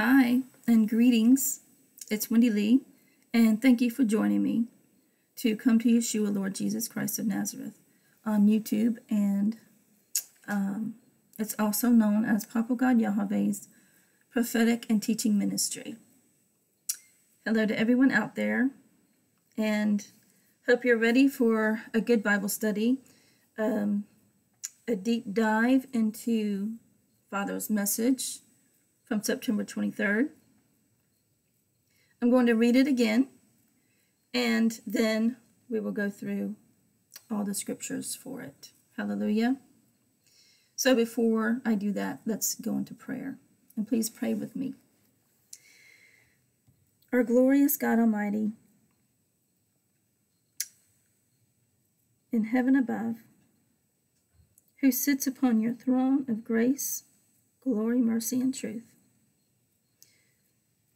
Hi, and greetings. It's Wendi Lee, and thank you for joining me to come to Yeshua, Lord Jesus Christ of Nazareth, on YouTube, and um, it's also known as Papa God Yahweh's prophetic and teaching ministry. Hello to everyone out there, and hope you're ready for a good Bible study, um, a deep dive into Father's message from September 23rd. I'm going to read it again, and then we will go through all the scriptures for it. Hallelujah. So before I do that, let's go into prayer. And please pray with me. Our glorious God Almighty, in heaven above, who sits upon your throne of grace, glory, mercy, and truth.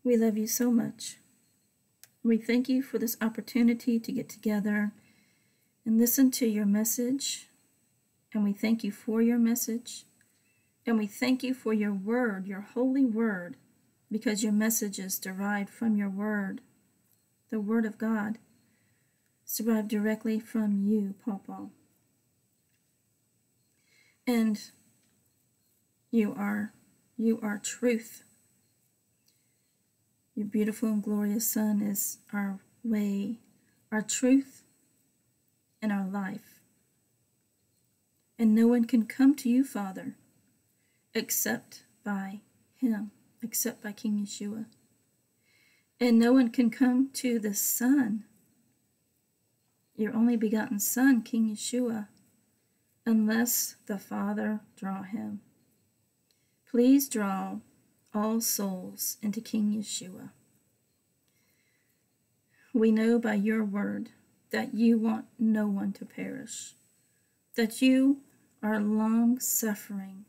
We love you so much. We thank you for this opportunity to get together and listen to your message. And we thank you for your message. And we thank you for your word, your holy word, because your message is derived from your word, the word of God. It's derived directly from you, Papa. And you are you are truth. Your beautiful and glorious Son is our way, our truth, and our life. And no one can come to you, Father, except by Him, except by King Yeshua. And no one can come to the Son, your only begotten Son, King Yeshua, unless the Father draw him. Please draw all souls into King Yeshua. We know by your word that you want no one to perish, that you are long suffering,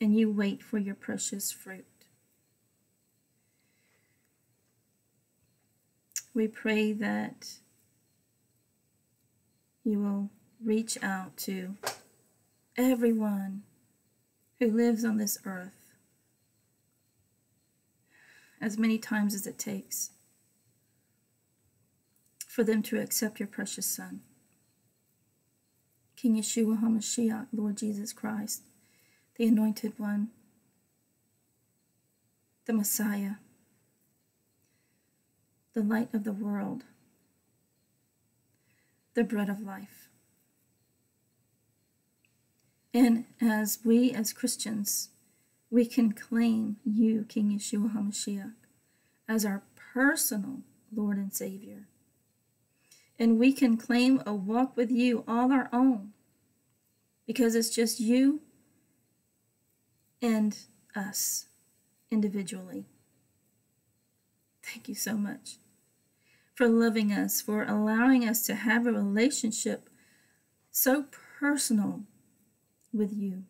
and you wait for your precious fruit. We pray that you will reach out to everyone who lives on this earth as many times as it takes for them to accept your precious Son. King Yeshua HaMashiach, Lord Jesus Christ, the Anointed One, the Messiah, the light of the world, the bread of life. And as we as Christians, we can claim you, King Yeshua HaMashiach, as our personal Lord and Savior. And we can claim a walk with you all our own because it's just you and us individually. Thank you so much for loving us, for allowing us to have a relationship so personal with you.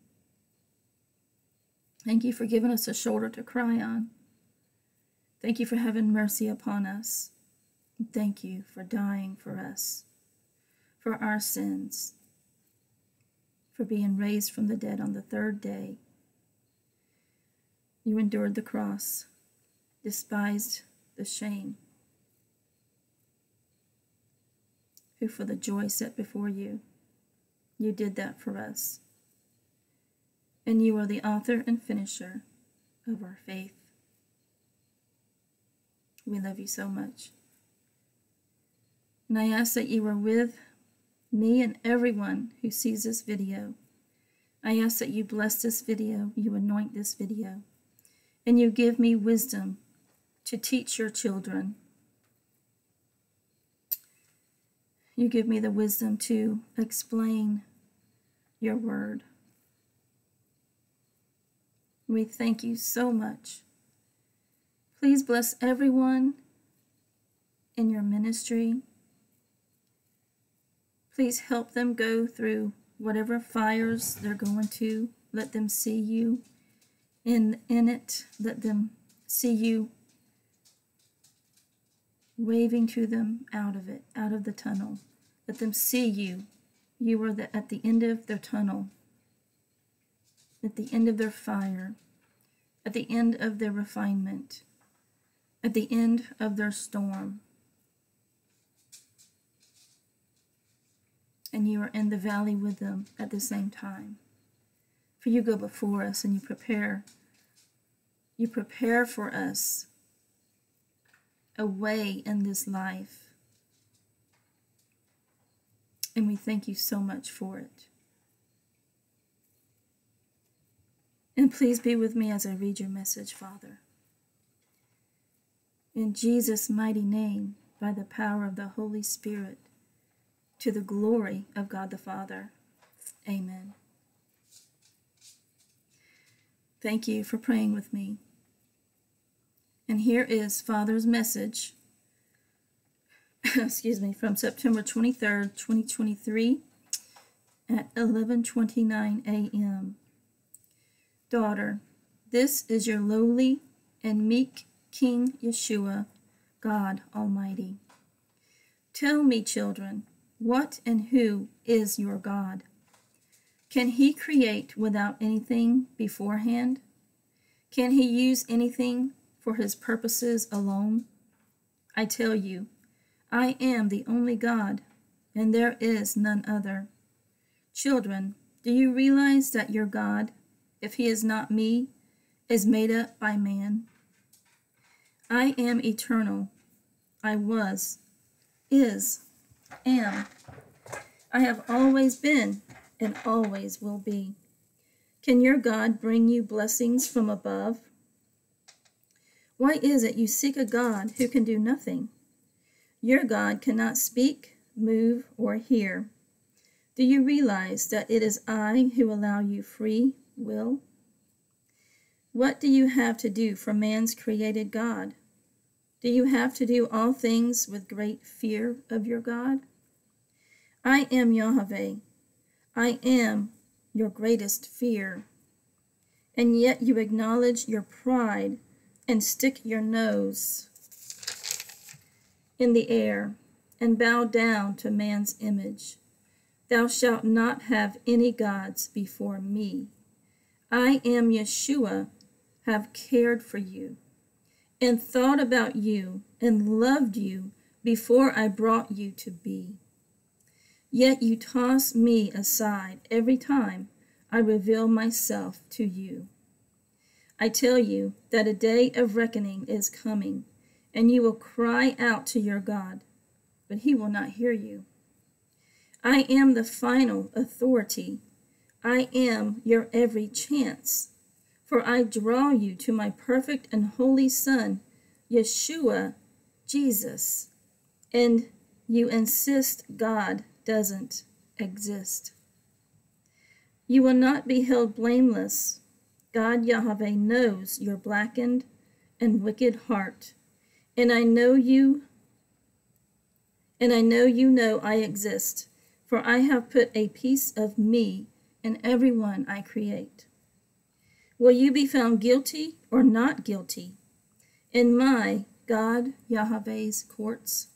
Thank you for giving us a shoulder to cry on. Thank you for having mercy upon us. Thank you for dying for us, for our sins, for being raised from the dead on the third day. You endured the cross, despised the shame, who for the joy set before you, you did that for us. And you are the author and finisher of our faith. We love you so much. And I ask that you are with me and everyone who sees this video. I ask that you bless this video, you anoint this video, and you give me wisdom to teach your children. You give me the wisdom to explain your word. We thank you so much. Please bless everyone in your ministry. Please help them go through whatever fires they're going to. Let them see you in, in it. Let them see you waving to them out of it, out of the tunnel. Let them see you. You are the, at the end of their tunnel, at the end of their fire. at the end of their refinement, at the end of their storm. And you are in the valley with them at the same time. For you go before us and you prepare you prepare for us a way in this life. And we thank you so much for it. And please be with me as I read your message, Father. In Jesus' mighty name, by the power of the Holy Spirit, to the glory of God the Father. Amen. Thank you for praying with me. And here is Father's message, excuse me, from September 23rd, 2023 at 11:29 a.m. Daughter, this is your lowly and meek King Yeshua, God Almighty. Tell me, children, what and who is your God? Can he create without anything beforehand? Can he use anything for his purposes alone? I tell you, I am the only God, and there is none other. Children, do you realize that your God if he is not me, is made up by man. I am eternal. I was, is, am. I have always been and always will be. Can your God bring you blessings from above? Why is it you seek a God who can do nothing? Your God cannot speak, move, or hear. Do you realize that it is I who allow you free will? What do you have to do for man's created God? Do you have to do all things with great fear of your God? I am Yahweh. I am your greatest fear. And yet you acknowledge your pride and stick your nose in the air and bow down to man's image. Thou shalt not have any gods before me. I am Yeshua, have cared for you, and thought about you, and loved you before I brought you to be. Yet you toss me aside every time I reveal myself to you. I tell you that a day of reckoning is coming, and you will cry out to your God, but he will not hear you. I am the final authority I am your every chance. For I draw you to my perfect and holy Son, Yeshua, Jesus, and you insist God doesn't exist. You will not be held blameless. God Yahweh knows your blackened and wicked heart, and I know you, and I know you know I exist, for I have put a piece of me and everyone I create. Will you be found guilty or not guilty in my God Yahweh's courts?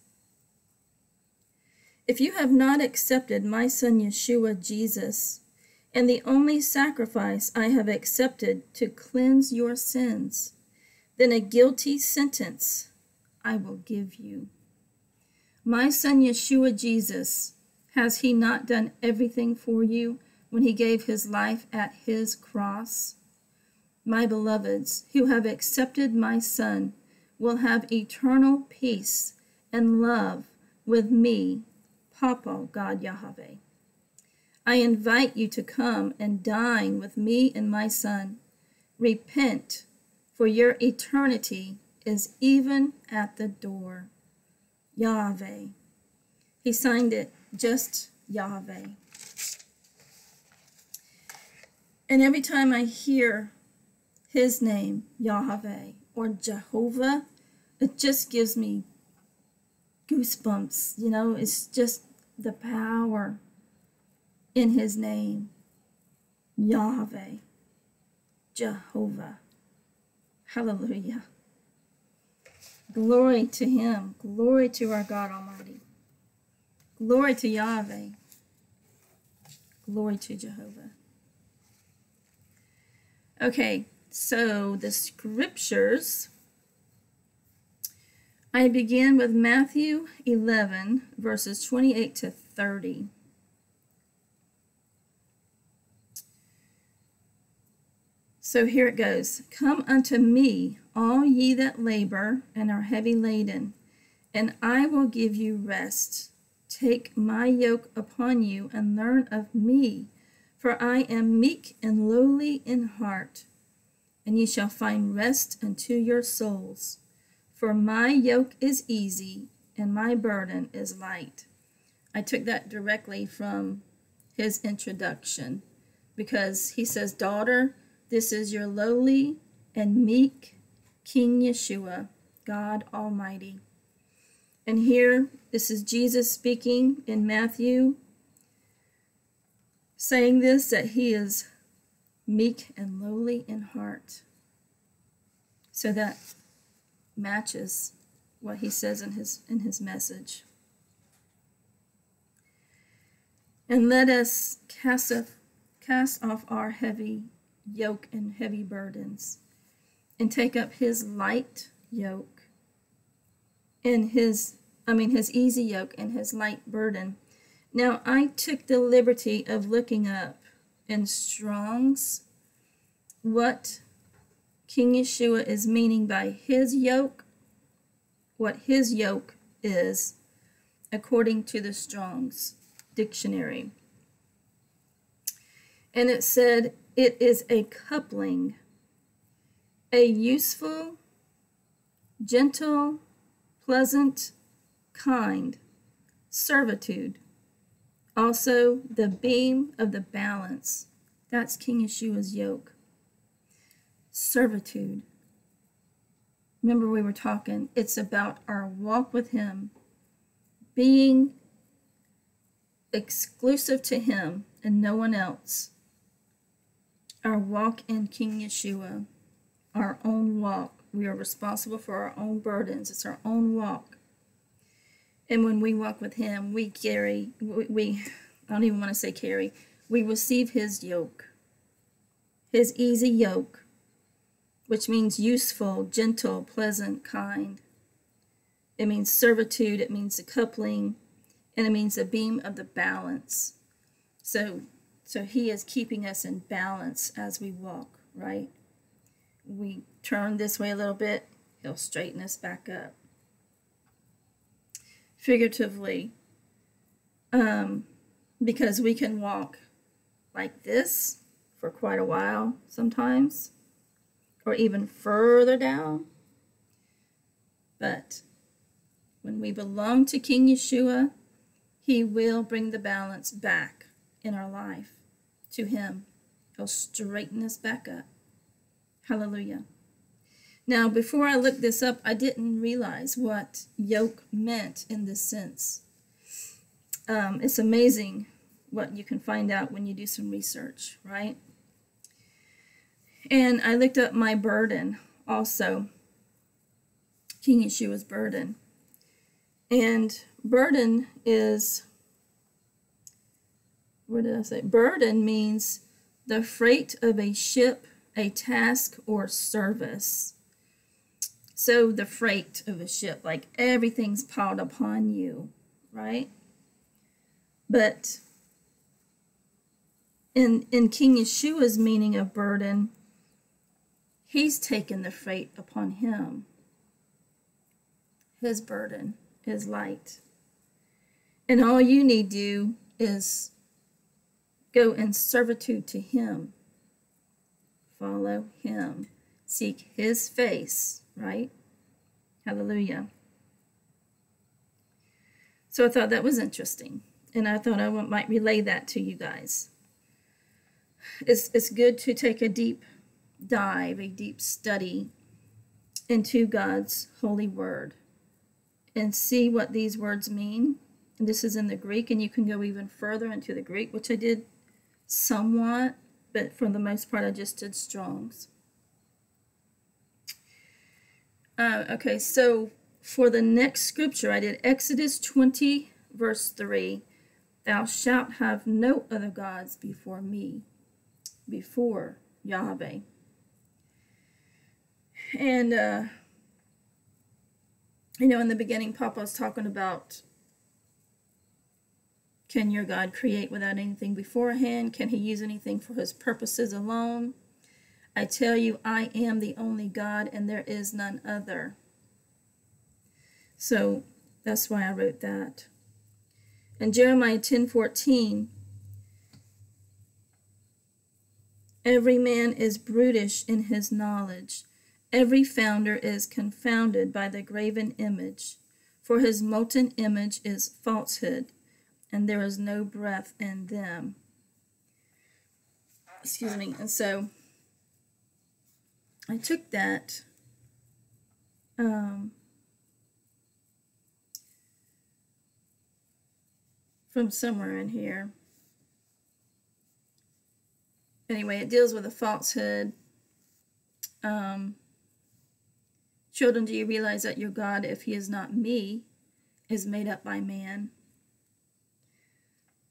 If you have not accepted my son Yeshua Jesus, and the only sacrifice I have accepted to cleanse your sins, then a guilty sentence I will give you. My son Yeshua Jesus, has he not done everything for you when he gave his life at his cross. My beloveds, who have accepted my Son, will have eternal peace and love with me, Papa, God Yahweh. I invite you to come and dine with me and my Son. Repent, for your eternity is even at the door. Yahweh. He signed it just Yahweh. And every time I hear his name, Yahweh or Jehovah, it just gives me goosebumps. You know, it's just the power in his name, Yahweh, Jehovah. Hallelujah. Glory to him. Glory to our God Almighty. Glory to Yahweh. Glory to Jehovah. Okay, so the scriptures, I begin with Matthew 11, verses 28 to 30. So here it goes Come unto me, all ye that labor and are heavy laden, and I will give you rest. Take my yoke upon you and learn of me, for I am meek and lowly in heart, and ye shall find rest unto your souls. For my yoke is easy and my burden is light. I took that directly from his introduction because he says, Daughter, this is your lowly and meek King Yeshua, God Almighty. And here, this is Jesus speaking in Matthew, saying this that he is meek and lowly in heart. So that matches what he says in his in his message. And let us cast off, cast off our heavy yoke and heavy burdens, and take up his light yoke and his, I mean, his easy yoke and his light burden. Now, I took the liberty of looking up in Strong's what King Yeshua is meaning by his yoke, what his yoke is, according to the Strong's dictionary. And it said it is a coupling, a useful, gentle, pleasant, kind, servitude. Also, the beam of the balance. That's King Yeshua's yoke. Servitude. Remember, we were talking, it's about our walk with Him, being exclusive to Him and no one else our walk in King Yeshua, our own walk. We are responsible for our own burdens. It's our own walk. And when we walk with Him, we carry, we, we I don't even want to say carry, we receive His yoke, His easy yoke, which means useful, gentle, pleasant, kind. It means servitude, it means the coupling, and it means the beam of the balance. So so he is keeping us in balance as we walk, right? We turn this way a little bit, he'll straighten us back up. Figuratively, um, because we can walk like this for quite a while sometimes, or even further down. But when we belong to King Yeshua, he will bring the balance back in our life to Him. He'll straighten us back up. Hallelujah. Now, before I looked this up, I didn't realize what yoke meant in this sense. Um, it's amazing what you can find out when you do some research, right? And I looked up my burden also, King Yeshua's burden. And burden is what did I say? Burden means the freight of a ship, a task, or service. So the freight of a ship, like everything's piled upon you, right? But in in King Yeshua's meaning of burden, he's taken the freight upon him. His burden is light. And all you need to do is Go in servitude to Him. Follow Him. Seek His face, right? Hallelujah. So I thought that was interesting. And I thought I might relay that to you guys. It's, it's good to take a deep dive, a deep study into God's holy word and see what these words mean. And this is in the Greek, and you can go even further into the Greek, which I did somewhat, but for the most part, I just did Strong's. Uh, okay, so for the next scripture, I did Exodus 20, verse 3. Thou shalt have no other gods before me, before Yahweh. And, uh, you know, in the beginning, Papa was talking about can your God create without anything beforehand? Can he use anything for his purposes alone? I tell you, I am the only God, and there is none other. So that's why I wrote that. In Jeremiah 10 14, every man is brutish in his knowledge. Every founder is confounded by the graven image, for his molten image is falsehood, and there is no breath in them. Excuse me. And so I took that um, from somewhere in here. Anyway, it deals with a falsehood. Um, Children, do you realize that your God, if he is not me, is made up by man?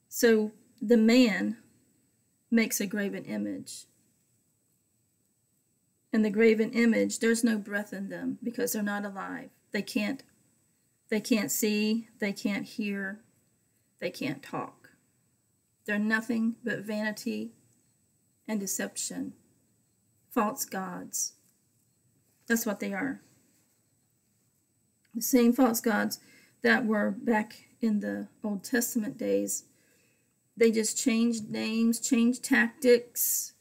So the man makes a graven image. And the graven image, there's no breath in them because they're not alive. They can't they can't see, they can't hear, they can't talk. They're nothing but vanity and deception, false gods. That's what they are. The same false gods that were back in the Old Testament days they just changed names, changed tactics,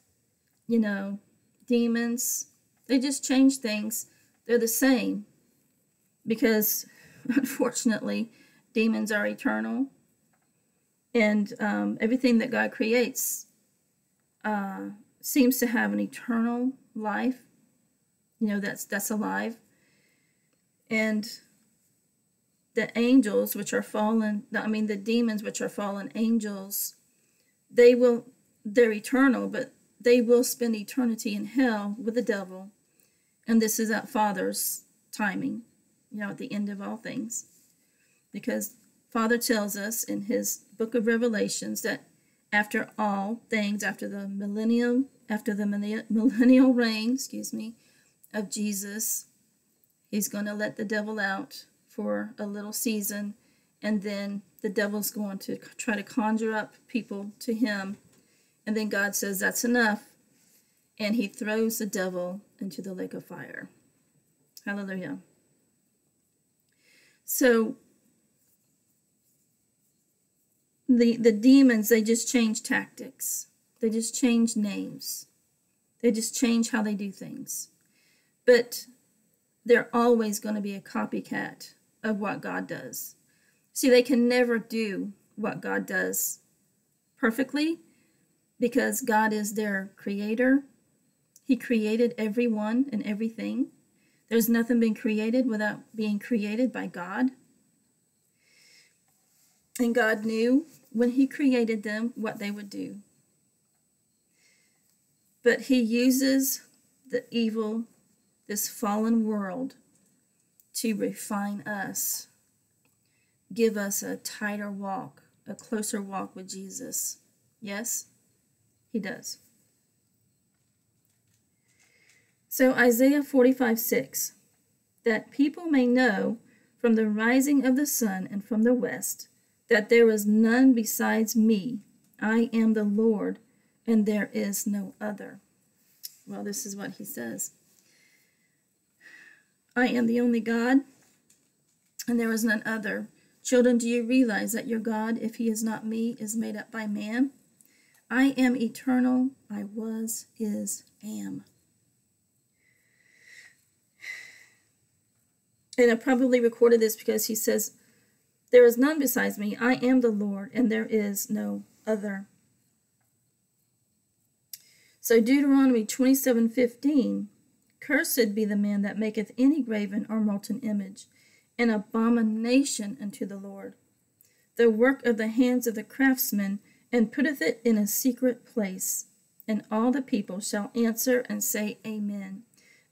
you know, demons. They just change things. They're the same because, unfortunately, demons are eternal. And um, everything that God creates uh, seems to have an eternal life. You know, that's that's alive. And the angels which are fallen i mean the demons which are fallen angels they will they're eternal but they will spend eternity in hell with the devil and this is at father's timing you know at the end of all things because father tells us in his book of revelations that after all things after the millennium after the millennial reign excuse me of jesus he's going to let the devil out for a little season, and then the devil's going to try to conjure up people to him. And then God says, That's enough. And he throws the devil into the lake of fire. Hallelujah. So the the demons they just change tactics. They just change names. They just change how they do things. But they're always going to be a copycat of what God does. See, they can never do what God does perfectly because God is their creator. He created everyone and everything. There's nothing been created without being created by God. And God knew when He created them what they would do. But He uses the evil, this fallen world, to refine us, give us a tighter walk, a closer walk with Jesus. Yes, He does. So, Isaiah 45 6 that people may know from the rising of the sun and from the west that there is none besides me. I am the Lord, and there is no other. Well, this is what he says. I am the only God, and there is none other. Children, do you realize that your God, if he is not me, is made up by man? I am eternal. I was, is, am. And I probably recorded this because he says, There is none besides me. I am the Lord, and there is no other. So Deuteronomy 27 15 Cursed be the man that maketh any graven or molten image, an abomination unto the Lord. The work of the hands of the craftsman, and putteth it in a secret place. And all the people shall answer and say, Amen.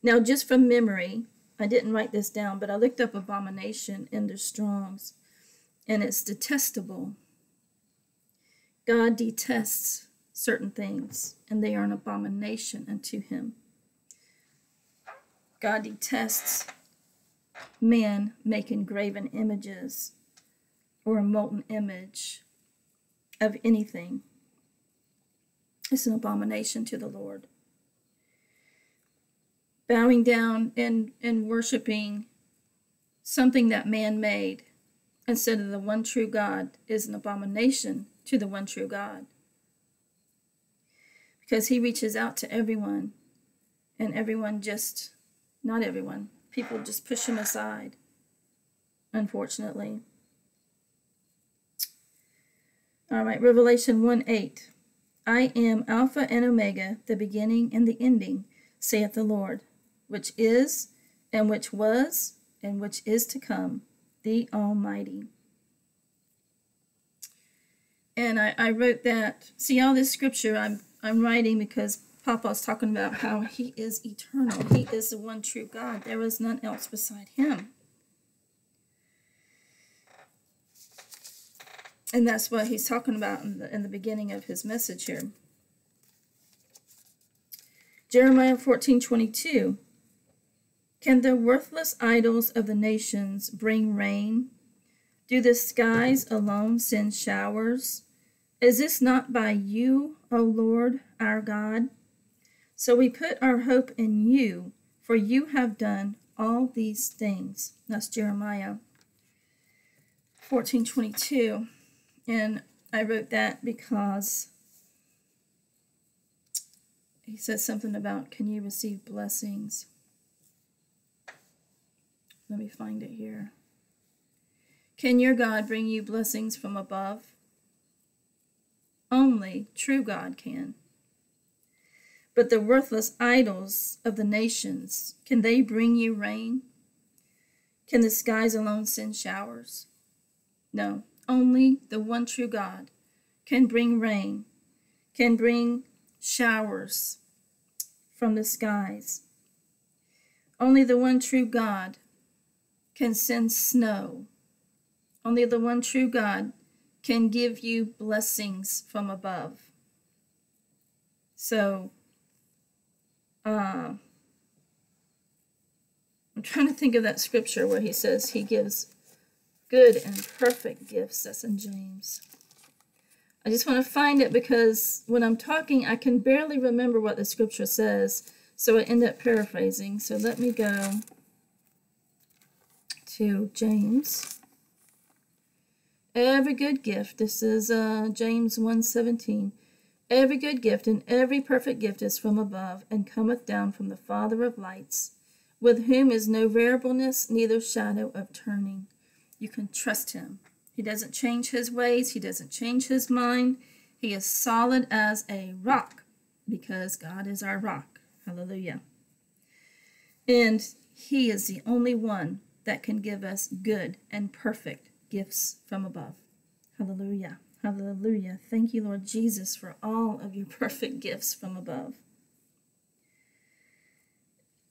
Now, just from memory, I didn't write this down, but I looked up abomination in the Strongs, and it's detestable. God detests certain things, and they are an abomination unto him. God detests man making graven images or a molten image of anything. It's an abomination to the Lord. Bowing down and, and worshiping something that man made instead of the one true God is an abomination to the one true God. Because he reaches out to everyone, and everyone just, not everyone, people just push him aside, unfortunately. All right, Revelation 1 8. I am Alpha and Omega, the beginning and the ending, saith the Lord, which is, and which was, and which is to come, the Almighty. And I, I wrote that. See, all this scripture I'm I'm writing because Papa's talking about how he is eternal. He is the one true God. There is none else beside him. And that's what he's talking about in the, in the beginning of his message here. Jeremiah 14 22. Can the worthless idols of the nations bring rain? Do the skies alone send showers? Is this not by you, O Lord our God? So we put our hope in you, for you have done all these things. That's Jeremiah 14 22. And I wrote that because he says something about can you receive blessings? Let me find it here. Can your God bring you blessings from above? Only true God can. But the worthless idols of the nations, can they bring you rain? Can the skies alone send showers? No, only the one true God can bring rain, can bring showers from the skies. Only the one true God can send snow. Only the one true God can give you blessings from above. So, uh, I'm trying to think of that scripture where he says he gives good and perfect gifts. That's in James. I just want to find it because when I'm talking, I can barely remember what the scripture says. So I end up paraphrasing. So let me go to James. Every good gift, this is uh, James 1.17. Every good gift and every perfect gift is from above, and cometh down from the Father of lights, with whom is no variableness, neither shadow of turning. You can trust him. He doesn't change his ways, he doesn't change his mind. He is solid as a rock, because God is our rock. Hallelujah. And he is the only one that can give us good and perfect gifts from above. Hallelujah. Hallelujah. Thank you, Lord Jesus, for all of your perfect gifts from above.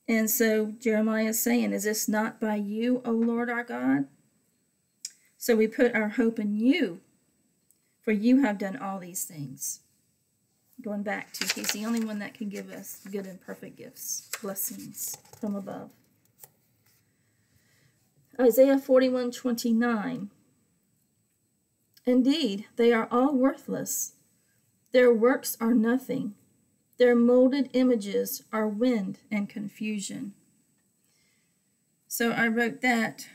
And so Jeremiah is saying, Is this not by you, O Lord our God? So we put our hope in you, for you have done all these things. Going back to, He's the only one that can give us good and perfect gifts, blessings from above. Isaiah 41 29. Indeed, they are all worthless. Their works are nothing. Their molded images are wind and confusion. So I wrote that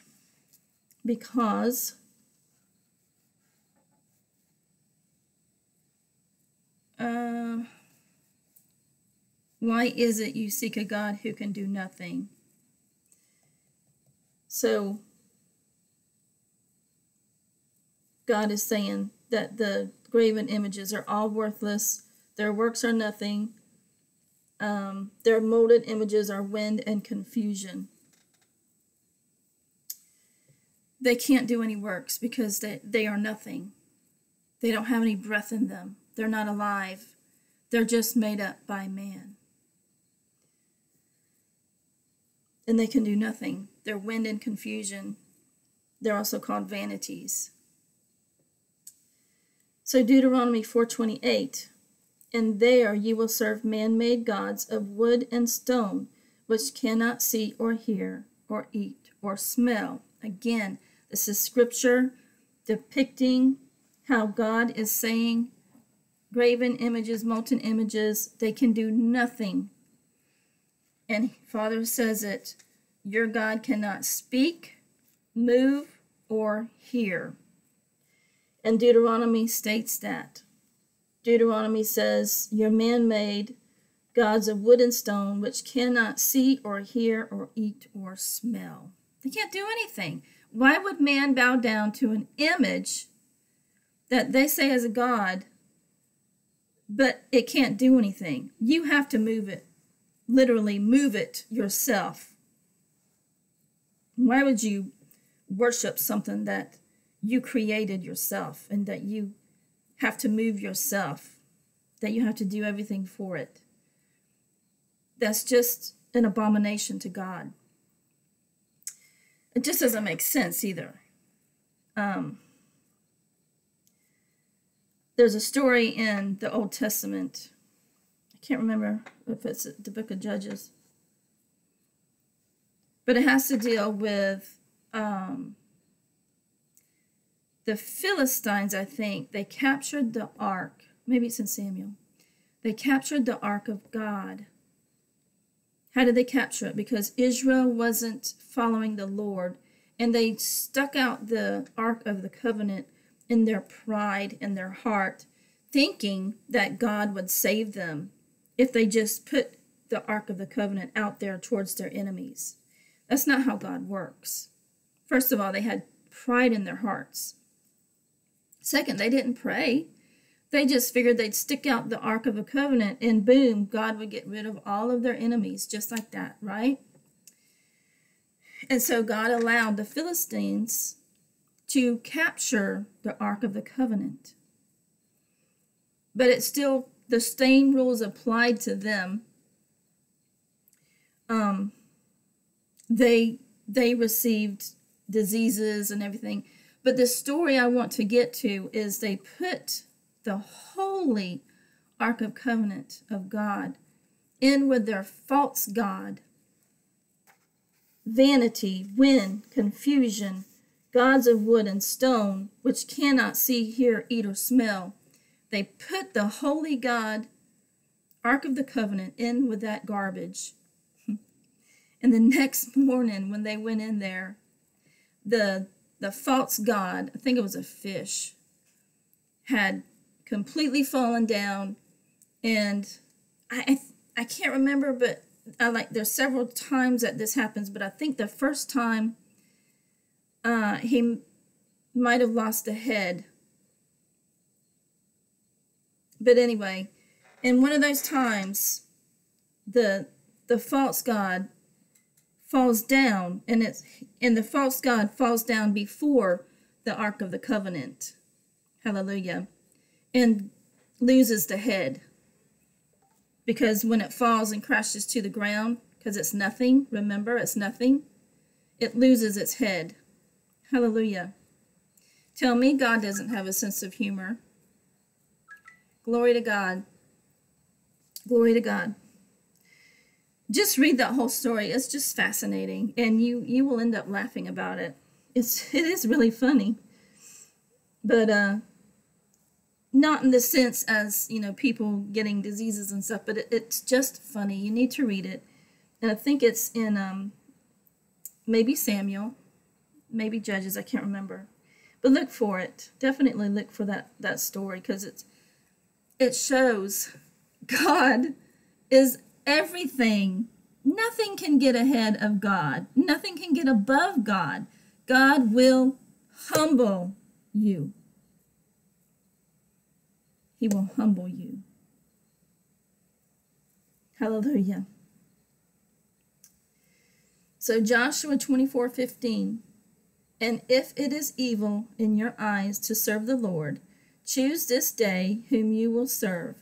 because uh, why is it you seek a God who can do nothing? So God is saying that the graven images are all worthless, their works are nothing, um, their molded images are wind and confusion. They can't do any works because they, they are nothing. They don't have any breath in them. They're not alive. They're just made up by man. And they can do nothing. They're wind and confusion. They're also called vanities. So Deuteronomy 4:28, and there ye will serve man-made gods of wood and stone, which cannot see or hear or eat or smell. Again, this is scripture depicting how God is saying graven images, molten images, they can do nothing. And Father says it your God cannot speak, move, or hear. And Deuteronomy states that. Deuteronomy says, Your man made gods of wood and stone, which cannot see or hear or eat or smell. They can't do anything. Why would man bow down to an image that they say is a god, but it can't do anything? You have to move it, literally, move it yourself. Why would you worship something that you created yourself and that you have to move yourself, that you have to do everything for it? that's just an abomination to God. It just doesn't make sense either. Um, there's a story in the Old Testament. I can't remember if it's the book of Judges, but it has to deal with um, the Philistines, I think. They captured the ark. Maybe it's in Samuel. They captured the ark of God how did they capture it? Because Israel wasn't following the Lord, and they stuck out the Ark of the Covenant in their pride and their heart, thinking that God would save them if they just put the Ark of the Covenant out there towards their enemies. That's not how God works. First of all, they had pride in their hearts. Second, they didn't pray. They just figured they'd stick out the Ark of the Covenant and boom, God would get rid of all of their enemies just like that, right? And so God allowed the Philistines to capture the Ark of the Covenant. But it's still the same rules applied to them. Um, they they received diseases and everything. But the story I want to get to is they put the holy Ark of Covenant of God in with their false God. Vanity, wind, confusion, gods of wood and stone, which cannot see, hear, eat, or smell. They put the holy God, Ark of the Covenant, in with that garbage. and the next morning, when they went in there, the the false god, I think it was a fish, had completely fallen down. And I, I, I can't remember, but I like there's several times that this happens, but I think the first time uh, he might have lost a head. But anyway, in one of those times, the the false god falls down, and it's and the false god falls down before the ark of the covenant. Hallelujah and loses the head because when it falls and crashes to the ground, because it's nothing, remember, it's nothing, it loses its head. Hallelujah. Tell me God doesn't have a sense of humor. Glory to God. Glory to God. Just read that whole story. It's just fascinating and you you will end up laughing about it. It's it is really funny. But uh not in the sense as you know people getting diseases and stuff but it, it's just funny. You need to read it. And i think it's in um, maybe samuel maybe judges i can't remember. But look for it. Definitely look for that that story because it's it shows god is everything. Nothing can get ahead of god. Nothing can get above god. God will humble you he will humble you. Hallelujah. So Joshua 24 15. And if it is evil in your eyes to serve the Lord, choose this day whom you will serve,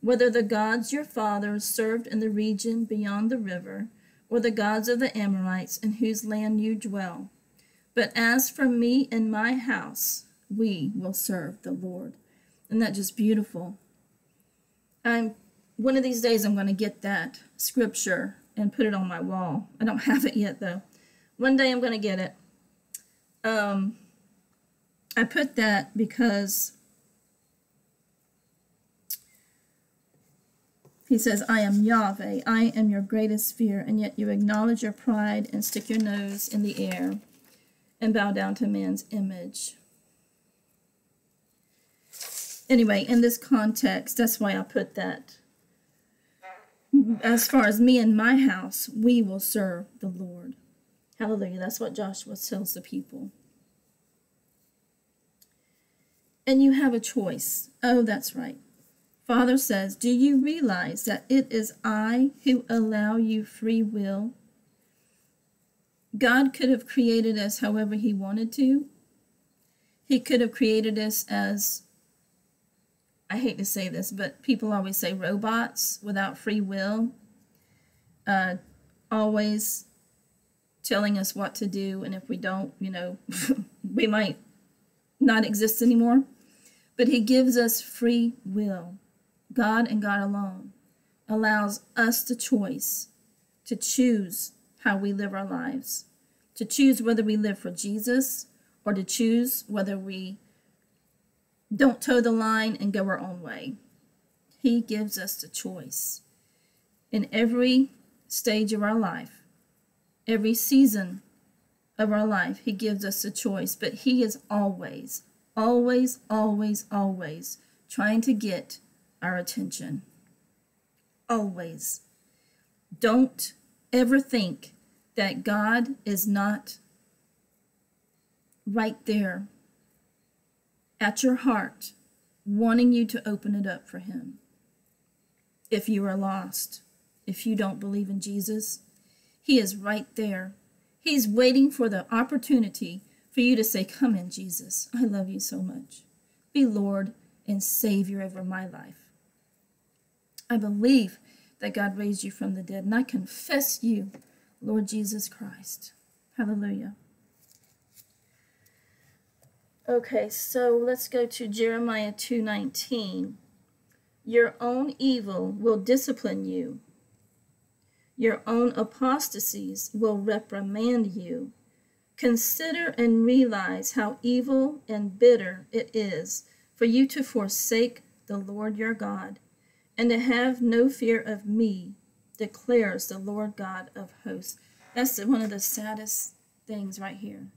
whether the gods your fathers served in the region beyond the river, or the gods of the Amorites in whose land you dwell. But as for me and my house, we will serve the Lord. Isn't that just beautiful? I'm one of these days I'm going to get that scripture and put it on my wall. I don't have it yet though. One day I'm going to get it. Um, I put that because he says, I am Yahweh, I am your greatest fear, and yet you acknowledge your pride and stick your nose in the air and bow down to man's image. Anyway, in this context, that's why I put that. As far as me and my house, we will serve the Lord. Hallelujah. That's what Joshua tells the people. And you have a choice. Oh, that's right. Father says, Do you realize that it is I who allow you free will? God could have created us however He wanted to. He could have created us as, I hate to say this, but people always say robots without free will, uh, always telling us what to do. And if we don't, you know, we might not exist anymore. But He gives us free will. God and God alone allows us the choice to choose how we live our lives, to choose whether we live for Jesus or to choose whether we don't toe the line and go our own way. He gives us the choice. In every stage of our life, every season of our life, He gives us a choice, but He is always, always, always, always trying to get our attention. Always. Don't ever think that God is not right there at your heart, wanting you to open it up for Him. If you are lost, if you don't believe in Jesus, He is right there. He's waiting for the opportunity for you to say, Come in, Jesus. I love you so much. Be Lord and Savior over my life. I believe that God raised you from the dead, and I confess you, Lord Jesus Christ. Hallelujah. Okay, so let's go to Jeremiah 2:19. Your own evil will discipline you. Your own apostasies will reprimand you. Consider and realize how evil and bitter it is for you to forsake the Lord your God and to have no fear of me, declares the Lord God of hosts. That's one of the saddest things right here.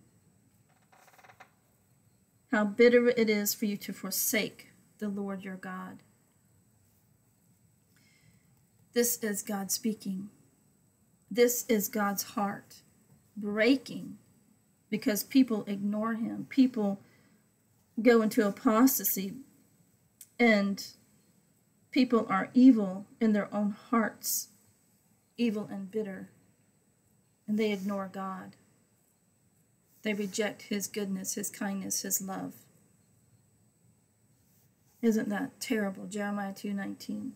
How bitter it is for you to forsake the Lord your God. This is God speaking. This is God's heart breaking because people ignore him. People go into apostasy and People are evil in their own hearts, evil and bitter, and they ignore God. They reject His goodness, His kindness, His love. Isn't that terrible? Jeremiah 2.19.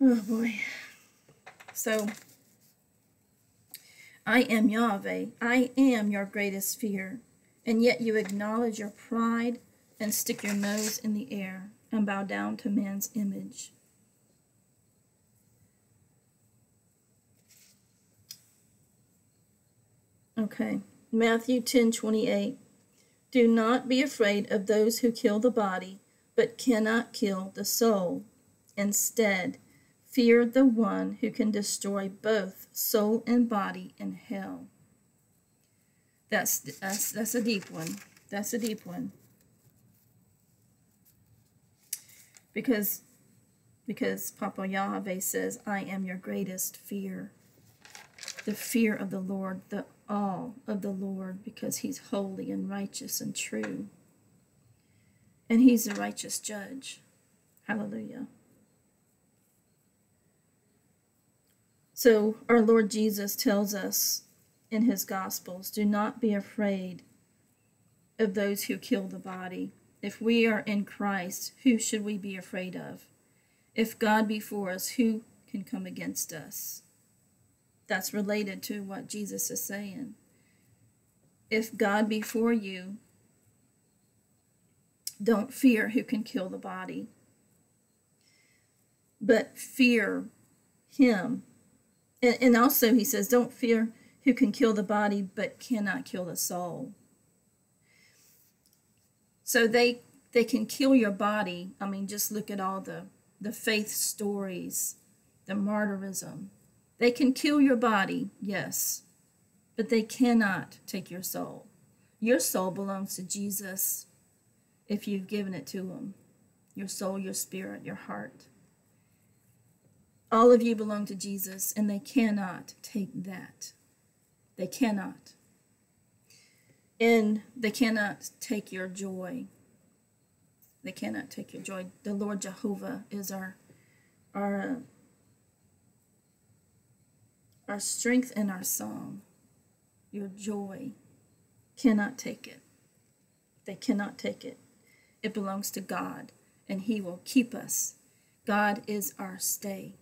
Oh boy. So, I am Yahweh. I am your greatest fear. And yet you acknowledge your pride and stick your nose in the air and bow down to man's image. Okay, Matthew 10 28. Do not be afraid of those who kill the body, but cannot kill the soul. Instead, fear the one who can destroy both soul and body in hell. That's, that's, that's a deep one. That's a deep one. because because Papa Yahweh says, I am your greatest fear. The fear of the Lord, the awe of the Lord, because he's holy and righteous and true. And he's a righteous judge. Hallelujah. So our Lord Jesus tells us in his Gospels, do not be afraid of those who kill the body if we are in Christ, who should we be afraid of? If God be for us, who can come against us? That's related to what Jesus is saying. If God be for you, don't fear who can kill the body, but fear him. And, and also, he says, don't fear who can kill the body but cannot kill the soul. So they they can kill your body. I mean, just look at all the the faith stories, the martyrism. They can kill your body, yes, but they cannot take your soul. Your soul belongs to Jesus if you've given it to him. Your soul, your spirit, your heart. All of you belong to Jesus, and they cannot take that. They cannot. And they cannot take your joy. They cannot take your joy. The Lord Jehovah is our our our strength and our song. Your joy cannot take it. They cannot take it. It belongs to God, and He will keep us. God is our stay.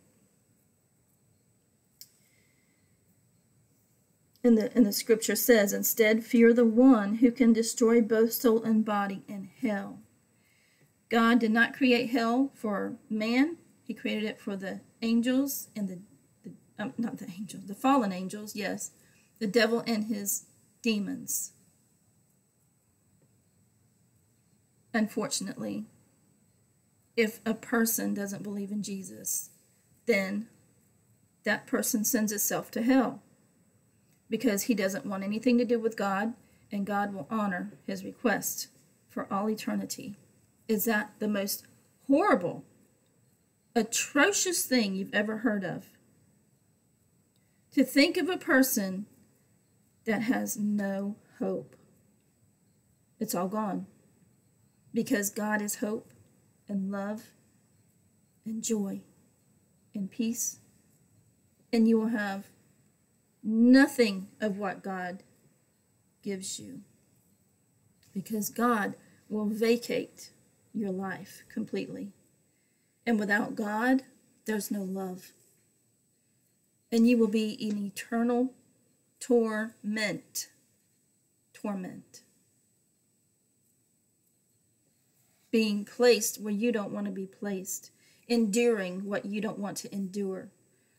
And the, and the scripture says, instead, fear the one who can destroy both soul and body in hell. God did not create hell for man, He created it for the angels and the, the um, not the angels, the fallen angels, yes, the devil and his demons. Unfortunately, if a person doesn't believe in Jesus, then that person sends itself to hell because he doesn't want anything to do with God, and God will honor his request for all eternity. Is that the most horrible, atrocious thing you've ever heard of? To think of a person that has no hope. It's all gone. Because God is hope and love and joy and peace. And you will have nothing of what God gives you. Because God will vacate your life completely. And without God, there's no love. And you will be in eternal torment. Torment. Being placed where you don't want to be placed, enduring what you don't want to endure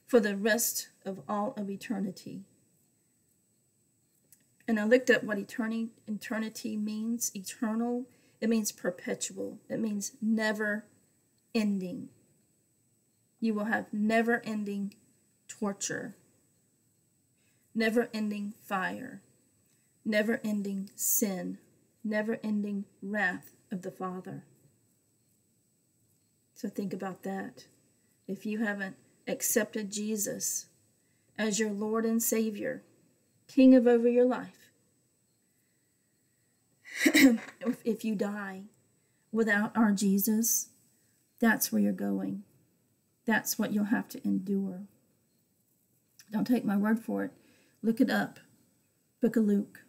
for the rest of all of eternity. And I looked up what eternity, eternity means. Eternal, it means perpetual. It means never ending. You will have never ending torture, never ending fire, never ending sin, never ending wrath of the Father. So think about that. If you haven't accepted Jesus as your Lord and Savior, King of over your life, if you die without our Jesus, that's where you're going. That's what you'll have to endure. Don't take my word for it. Look it up. Book of Luke.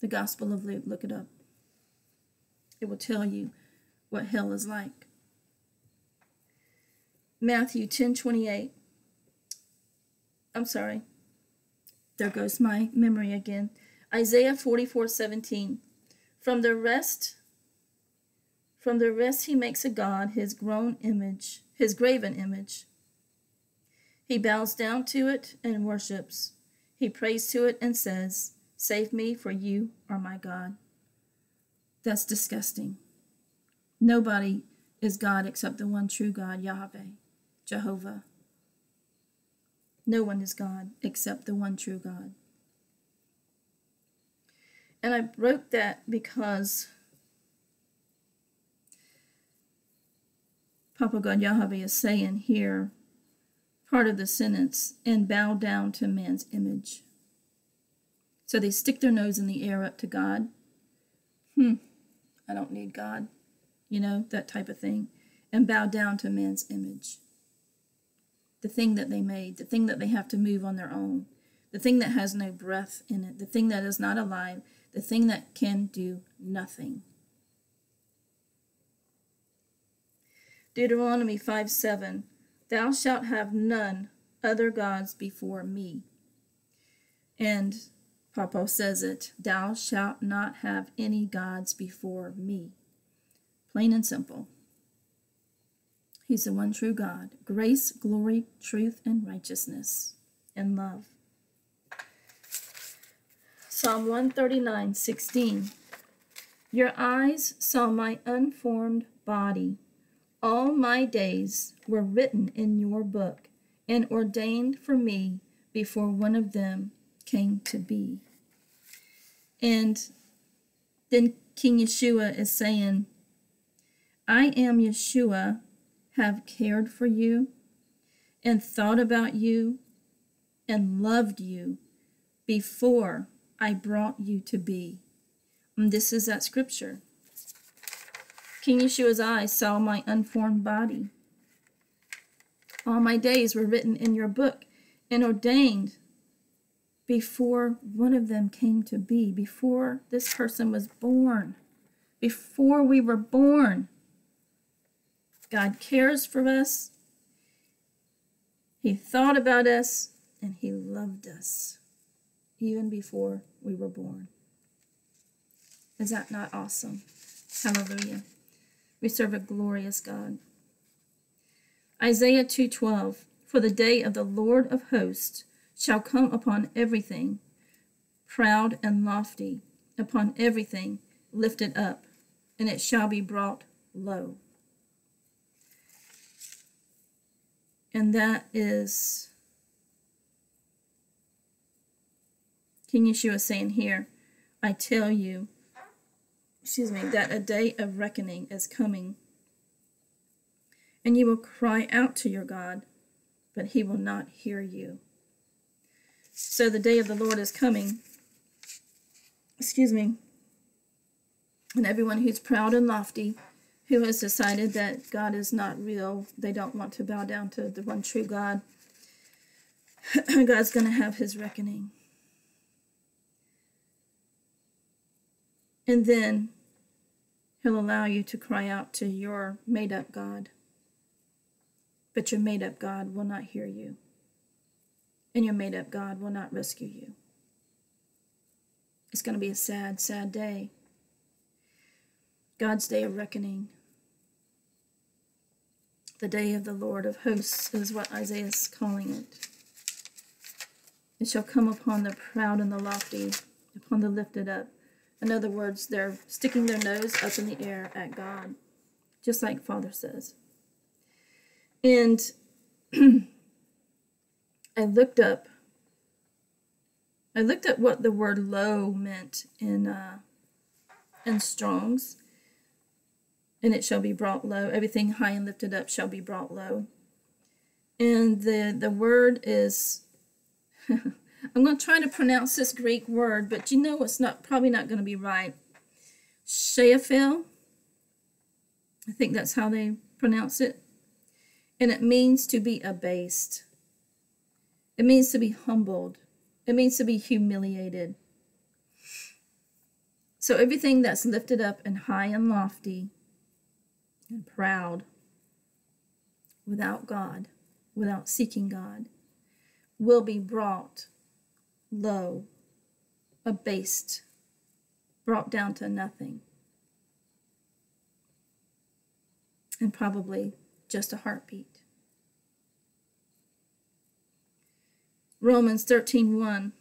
The Gospel of Luke. Look it up. It will tell you what hell is like. Matthew 10 28. I'm sorry. There goes my memory again. Isaiah 44 17. From the rest, from the rest he makes a God, his grown image, his graven image. He bows down to it and worships. He prays to it and says, Save me, for you are my God. That's disgusting. Nobody is God except the one true God, Yahweh. Jehovah. No one is God except the one true God. And I wrote that because Papa God Yahweh is saying here, part of the sentence, and bow down to man's image. So they stick their nose in the air up to God. Hmm, I don't need God. You know, that type of thing. And bow down to man's image the thing that they made, the thing that they have to move on their own, the thing that has no breath in it, the thing that is not alive, the thing that can do nothing. Deuteronomy 5 7 Thou shalt have none other gods before me. And Papa says it, Thou shalt not have any gods before me. Plain and simple. He's the one true God. Grace, glory, truth, and righteousness and love. Psalm 139 16. Your eyes saw my unformed body. All my days were written in your book and ordained for me before one of them came to be. And then King Yeshua is saying, I am Yeshua, have cared for you and thought about you and loved you before I brought you to be. And this is that scripture. King Yeshua's eyes saw my unformed body. All my days were written in your book and ordained before one of them came to be, before this person was born, before we were born. God cares for us. He thought about us and He loved us even before we were born. Is that not awesome? Hallelujah. We serve a glorious God. Isaiah 2:12 For the day of the Lord of hosts shall come upon everything proud and lofty, upon everything lifted up, and it shall be brought low. And that is King Yeshua saying here, I tell you, excuse me, that a day of reckoning is coming. And you will cry out to your God, but he will not hear you. So the day of the Lord is coming. Excuse me. And everyone who's proud and lofty, who has decided that God is not real, they don't want to bow down to the one true God, God's going to have his reckoning. And then he'll allow you to cry out to your made up God. But your made up God will not hear you and your made up God will not rescue you. It's going to be a sad, sad day. God's day of reckoning. The day of the Lord of hosts is what Isaiah is calling it. It shall come upon the proud and the lofty, upon the lifted up. In other words, they're sticking their nose up in the air at God, just like Father says. And I looked up I looked at what the word low meant in uh, in Strong's, and it shall be brought low. Everything high and lifted up shall be brought low. And the the word is I'm going to try to pronounce this Greek word, but you know it's not probably not going to be right. Sheaphel. I think that's how they pronounce it. And it means to be abased. It means to be humbled. It means to be humiliated. So everything that's lifted up and high and lofty and proud without God, without seeking God, will be brought low, abased, brought down to nothing, and probably just a heartbeat. Romans 13:1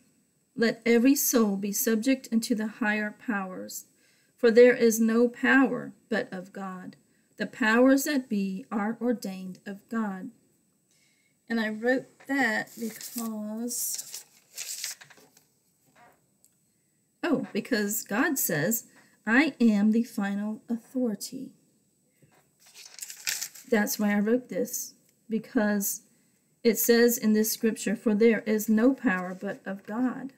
Let every soul be subject unto the higher powers, for there is no power but of God. The powers that be are ordained of God. And I wrote that because Oh, because God says, I am the final authority. That's why I wrote this, because it says in this scripture, For there is no power but of God.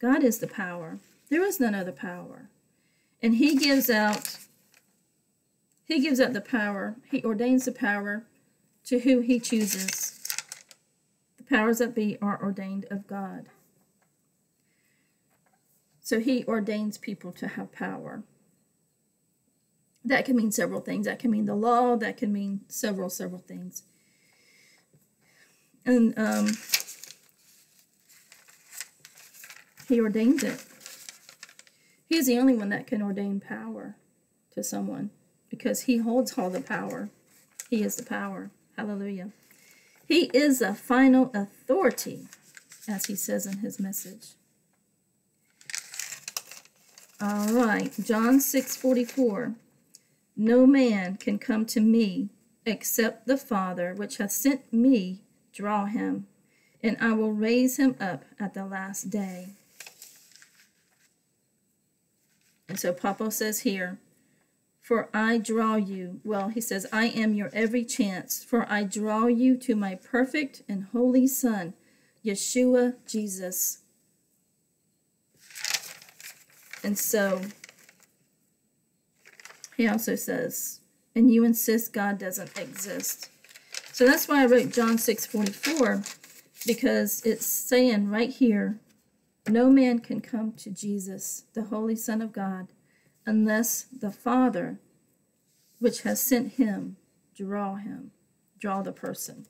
God is the power. There is none other power. And he gives out he gives out the power. He ordains the power to who he chooses. The powers that be are ordained of God. So he ordains people to have power. That can mean several things. That can mean the law. That can mean several, several things. And um, he ordains it. He's the only one that can ordain power to someone because he holds all the power. He is the power. Hallelujah. He is a final authority, as he says in his message. All right, John 6 44. No man can come to me except the Father which hath sent me draw him, and I will raise him up at the last day. And so Papa says here, For I draw you, well, he says, I am your every chance, for I draw you to my perfect and holy Son, Yeshua Jesus. And so he also says, and you insist God doesn't exist. So that's why I wrote John 6 44, because it's saying right here, no man can come to Jesus, the Holy Son of God, unless the Father, which has sent him, draw him, draw the person.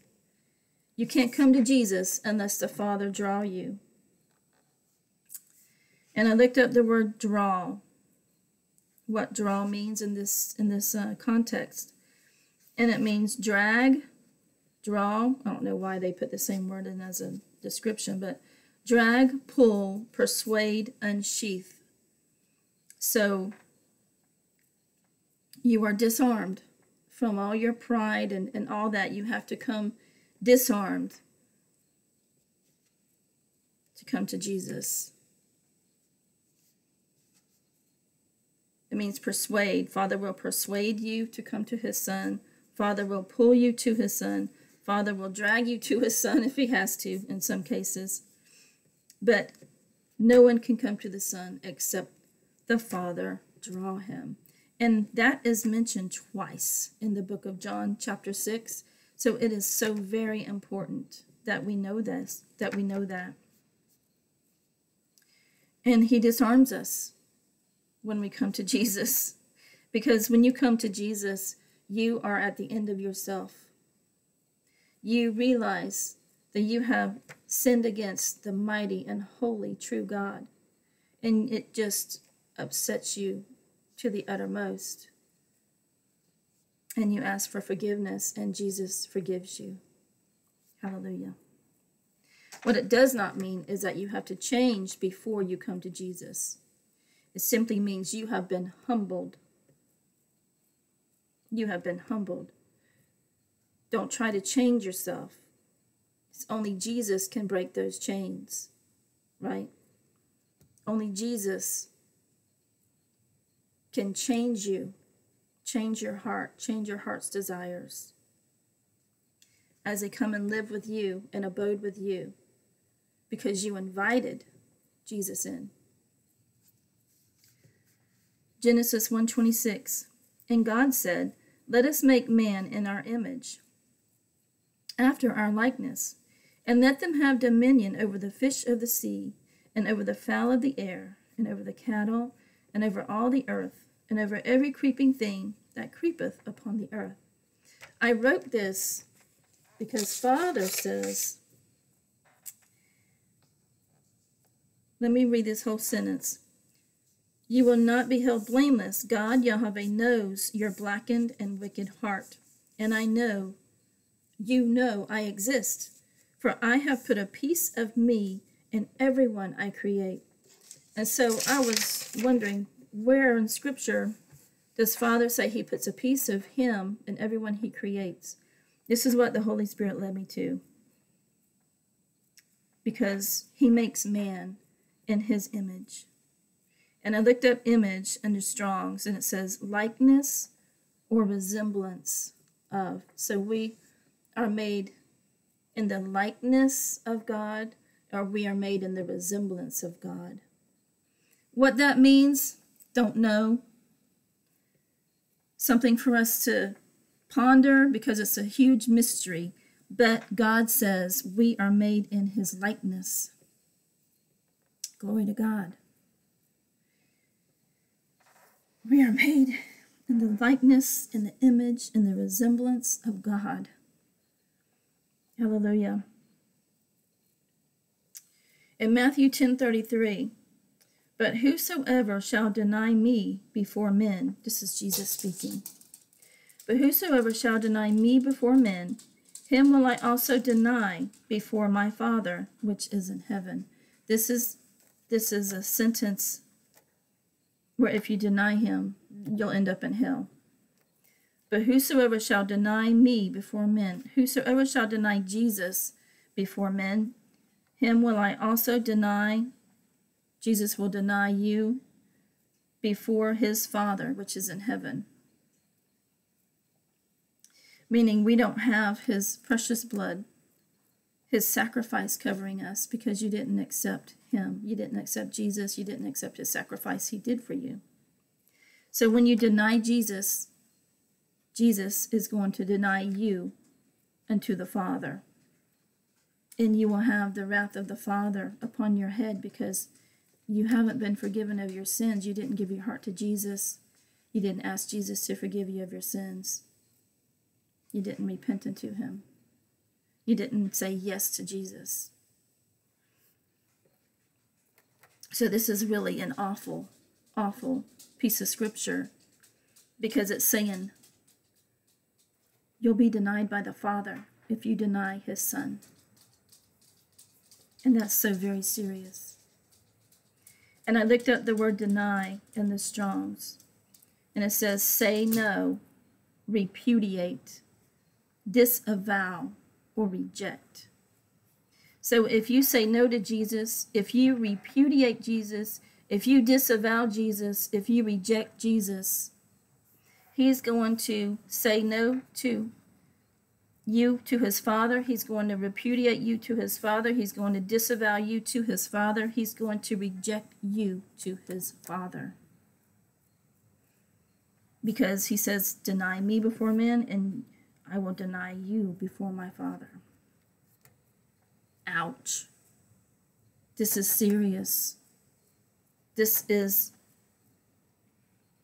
You can't come to Jesus unless the Father draw you. And I looked up the word draw, what draw means in this in this uh, context, and it means drag, draw. I don't know why they put the same word in as a description, but drag, pull, persuade, unsheath. So you are disarmed from all your pride and, and all that. You have to come disarmed to come to Jesus. It means persuade. Father will persuade you to come to his son. Father will pull you to his son. Father will drag you to his son if he has to, in some cases. But no one can come to the Son except the Father draw him. And that is mentioned twice in the book of John, chapter 6. So it is so very important that we know this, that we know that. And he disarms us when we come to Jesus. Because when you come to Jesus, you are at the end of yourself. You realize that you have sinned against the mighty and holy true God. And it just upsets you to the uttermost. And you ask for forgiveness, and Jesus forgives you. Hallelujah. What it does not mean is that you have to change before you come to Jesus. It simply means you have been humbled. You have been humbled. Don't try to change yourself. It's only Jesus can break those chains, right? Only Jesus can change you, change your heart, change your heart's desires as they come and live with you and abode with you because you invited Jesus in. Genesis 1:26 And God said, "Let us make man in our image, after our likeness, and let them have dominion over the fish of the sea, and over the fowl of the air, and over the cattle, and over all the earth, and over every creeping thing that creepeth upon the earth. I wrote this because Father says, let me read this whole sentence. You will not be held blameless. God, Yahweh, knows your blackened and wicked heart. And I know, you know I exist for I have put a piece of me in everyone I create. And so I was wondering where in Scripture does Father say he puts a piece of him in everyone he creates? This is what the Holy Spirit led me to. Because he makes man in his image. And I looked up image under Strong's and it says likeness or resemblance of. So we are made in the likeness of God, or we are made in the resemblance of God. What that means, don't know. Something for us to ponder because it's a huge mystery. But God says we are made in his likeness. Glory to God. We are made in the likeness, in the image, in the resemblance of God. Hallelujah. In Matthew 10:33, but whosoever shall deny me before men, this is Jesus speaking, But whosoever shall deny me before men, him will I also deny before my Father which is in heaven. This is this is a sentence where if you deny him, you'll end up in hell. But whosoever shall deny me before men, whosoever shall deny Jesus before men, him will I also deny. Jesus will deny you before his Father, which is in heaven. Meaning, we don't have his precious blood, his sacrifice covering us because you didn't accept him. You didn't accept Jesus. You didn't accept his sacrifice he did for you. So when you deny Jesus, Jesus is going to deny you unto the Father. And you will have the wrath of the Father upon your head because you haven't been forgiven of your sins. You didn't give your heart to Jesus. You didn't ask Jesus to forgive you of your sins. You didn't repent unto him. You didn't say yes to Jesus. So, this is really an awful, awful piece of scripture because it's saying you'll be denied by the Father if you deny his Son. And that's so very serious. And I looked up the word deny in the Strongs, and it says say no, repudiate, disavow, or reject. So if you say no to Jesus, if you repudiate Jesus, if you disavow Jesus, if you reject Jesus, he's going to say no to you to his father. He's going to repudiate you to his father. He's going to disavow you to his father. He's going to reject you to his father. Because he says, Deny me before men, and I will deny you before my father. Ouch. This is serious. This is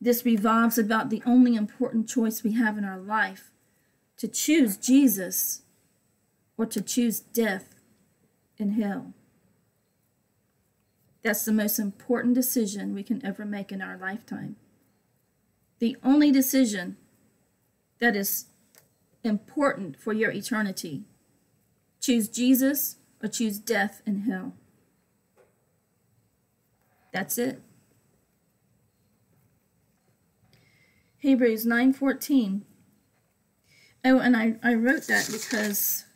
this revolves about the only important choice we have in our life to choose Jesus or to choose death in hell. That's the most important decision we can ever make in our lifetime. The only decision that is important for your eternity. Choose Jesus or choose death and hell. That's it. Hebrews 9:14. Oh, and I, I wrote that because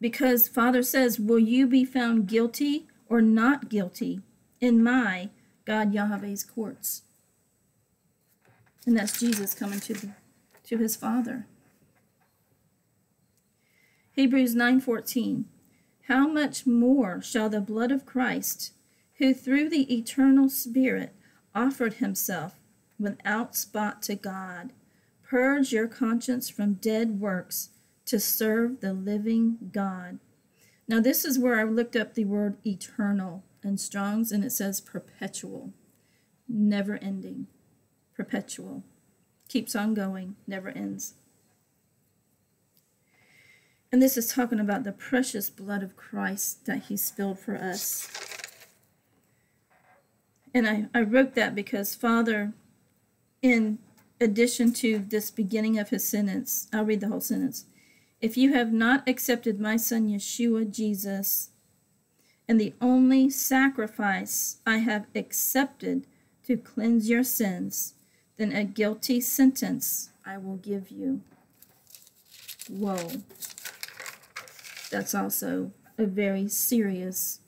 because Father says, "Will you be found guilty or not guilty in my God Yahweh's courts?" And that's Jesus coming to the, to his Father. Hebrews 9:14 How much more shall the blood of Christ, who through the eternal Spirit offered himself without spot to God, purge your conscience from dead works to serve the living God. Now this is where I looked up the word eternal in Strong's and it says perpetual, never ending, perpetual. Keeps on going, never ends. And this is talking about the precious blood of Christ that he spilled for us. And I, I wrote that because Father, in addition to this beginning of his sentence, I'll read the whole sentence. If you have not accepted my son Yeshua Jesus, and the only sacrifice I have accepted to cleanse your sins, then a guilty sentence I will give you. Whoa that's also a very serious,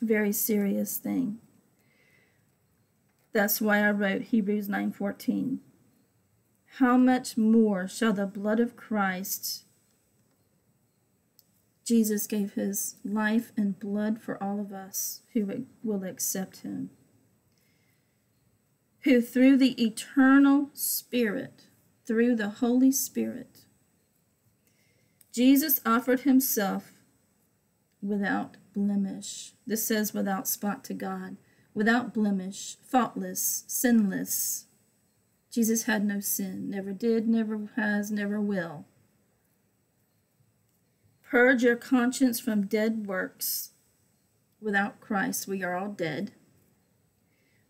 very serious thing. That's why I wrote Hebrews 9:14. How much more shall the blood of Christ Jesus gave his life and blood for all of us who will accept him. Who through the eternal Spirit, through the Holy Spirit, Jesus offered himself without blemish. This says without spot to God, without blemish, faultless, sinless. Jesus had no sin, never did, never has, never will. Purge your conscience from dead works. Without Christ, we are all dead.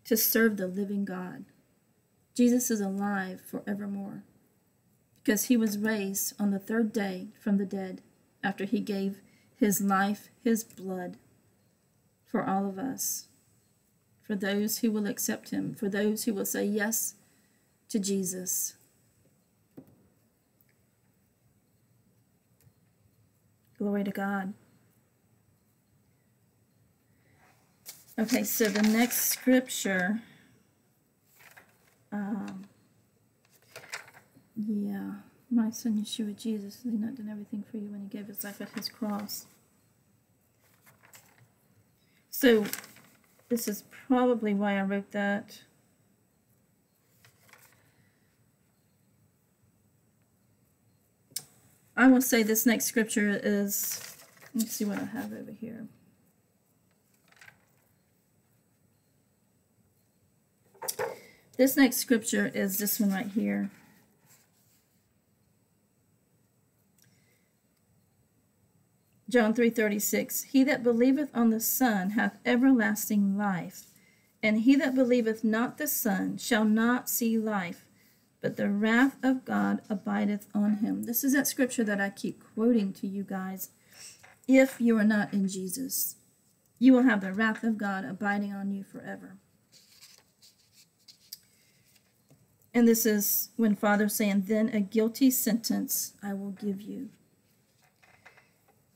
to serve the living God. Jesus is alive forevermore because he was raised on the third day from the dead after he gave his life, his blood for all of us, for those who will accept him, for those who will say yes to Jesus. Glory to God. Okay, so the next scripture, um, yeah, my son Yeshua Jesus, he not done everything for you when he gave his life at his cross. So, this is probably why I wrote that. I will say this next scripture is, let's see what I have over here. This next scripture is this one right here. John 3:36 He that believeth on the Son hath everlasting life and he that believeth not the Son shall not see life but the wrath of God abideth on him. This is that scripture that I keep quoting to you guys. If you are not in Jesus, you will have the wrath of God abiding on you forever. And this is when Father saying, Then a guilty sentence I will give you.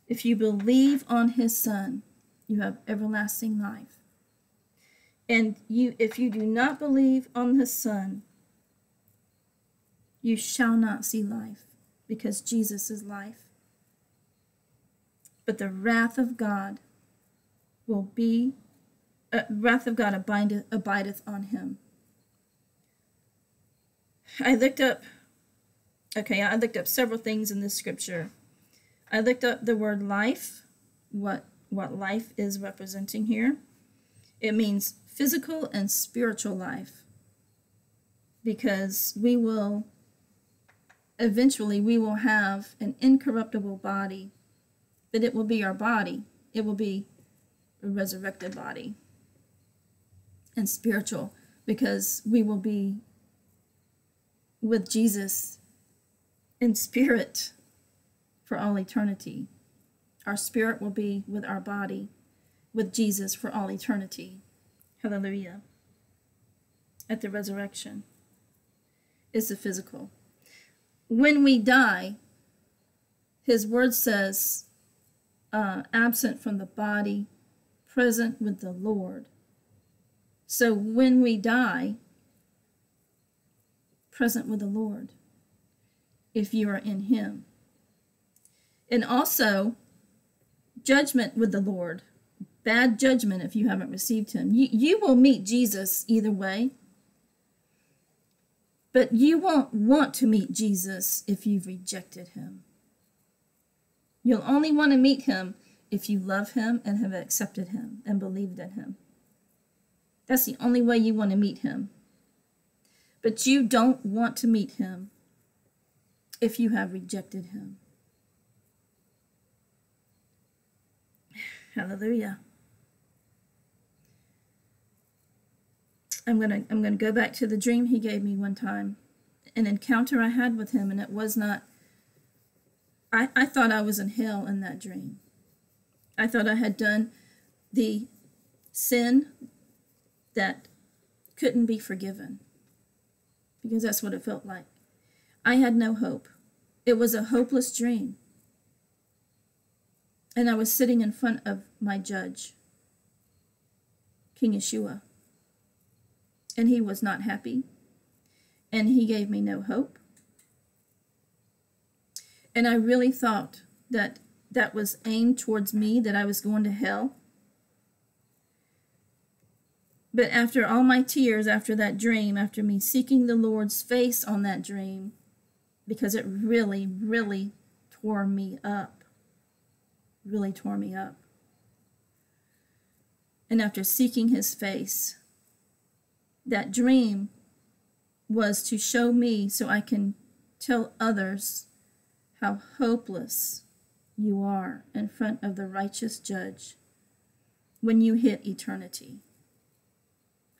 If you believe on his Son, you have everlasting life. And you if you do not believe on the Son, you shall not see life, because Jesus is life. But the wrath of God will be, uh, wrath of God abideth, abideth on him. I looked up, okay, I looked up several things in this scripture. I looked up the word life, what, what life is representing here. It means physical and spiritual life. Because we will eventually we will have an incorruptible body but it will be our body. It will be a resurrected body and spiritual because we will be with Jesus in spirit for all eternity. Our spirit will be with our body, with Jesus for all eternity. Hallelujah. At the resurrection is the physical. When we die, his word says, uh, absent from the body, present with the Lord. So when we die, present with the Lord if you are in Him. And also, judgment with the Lord. Bad judgment if you haven't received Him. You, you will meet Jesus either way. But you won't want to meet Jesus if you've rejected Him. You'll only want to meet Him if you love Him and have accepted Him and believed in Him. That's the only way you want to meet Him. But you don't want to meet him if you have rejected him. Hallelujah. I'm gonna I'm gonna go back to the dream he gave me one time, an encounter I had with him, and it was not. I, I thought I was in hell in that dream. I thought I had done the sin that couldn't be forgiven because that's what it felt like. I had no hope. It was a hopeless dream. And I was sitting in front of my judge, King Yeshua. And he was not happy. And he gave me no hope. And I really thought that that was aimed towards me, that I was going to hell. But after all my tears after that dream, after me seeking the Lord's face on that dream, because it really, really tore me up, really tore me up. And after seeking his face, that dream was to show me so I can tell others how hopeless you are in front of the righteous judge when you hit eternity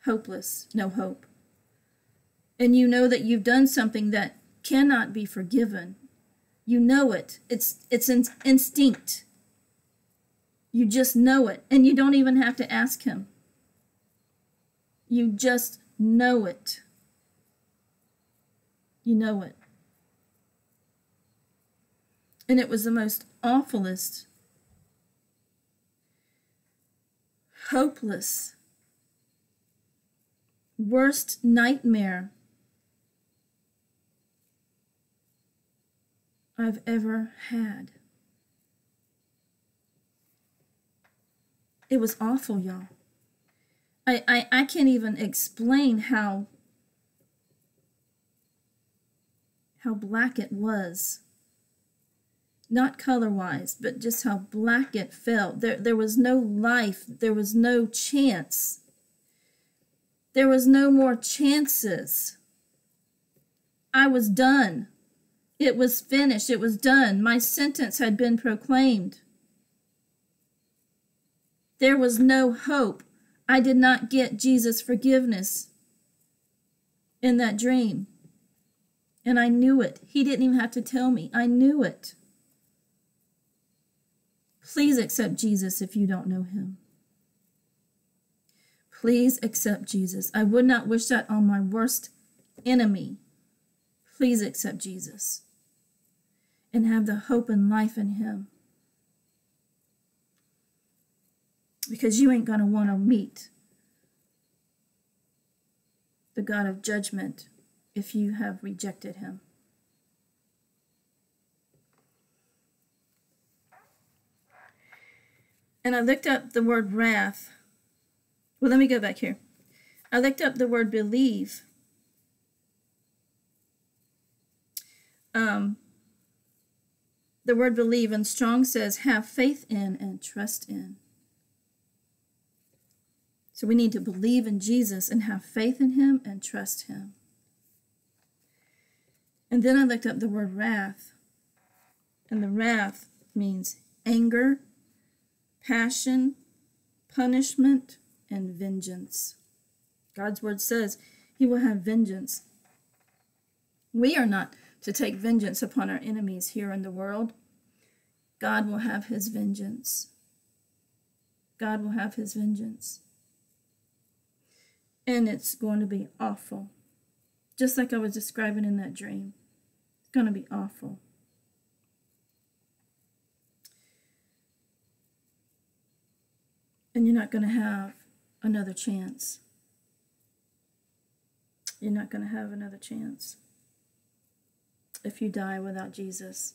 hopeless, no hope. And you know that you've done something that cannot be forgiven. You know it. It's it's in, instinct. You just know it and you don't even have to ask him. You just know it. You know it. And it was the most awfulest, hopeless, worst nightmare I've ever had. It was awful, y'all. I, I, I can't even explain how how black it was. Not color wise, but just how black it felt. There, there was no life, there was no chance. There was no more chances. I was done. It was finished. It was done. My sentence had been proclaimed. There was no hope. I did not get Jesus' forgiveness in that dream. And I knew it. He didn't even have to tell me. I knew it. Please accept Jesus if you don't know him. Please accept Jesus. I would not wish that on my worst enemy. Please accept Jesus and have the hope and life in him. Because you ain't going to want to meet the God of judgment if you have rejected him. And I looked up the word wrath. Well, let me go back here. I looked up the word believe. Um, the word believe in Strong says have faith in and trust in. So we need to believe in Jesus and have faith in him and trust him. And then I looked up the word wrath. And the wrath means anger, passion, punishment, and vengeance. God's word says he will have vengeance. We are not to take vengeance upon our enemies here in the world. God will have his vengeance. God will have his vengeance. And it's going to be awful just like I was describing in that dream. It's going to be awful. And you're not going to have another chance. You're not going to have another chance if you die without Jesus.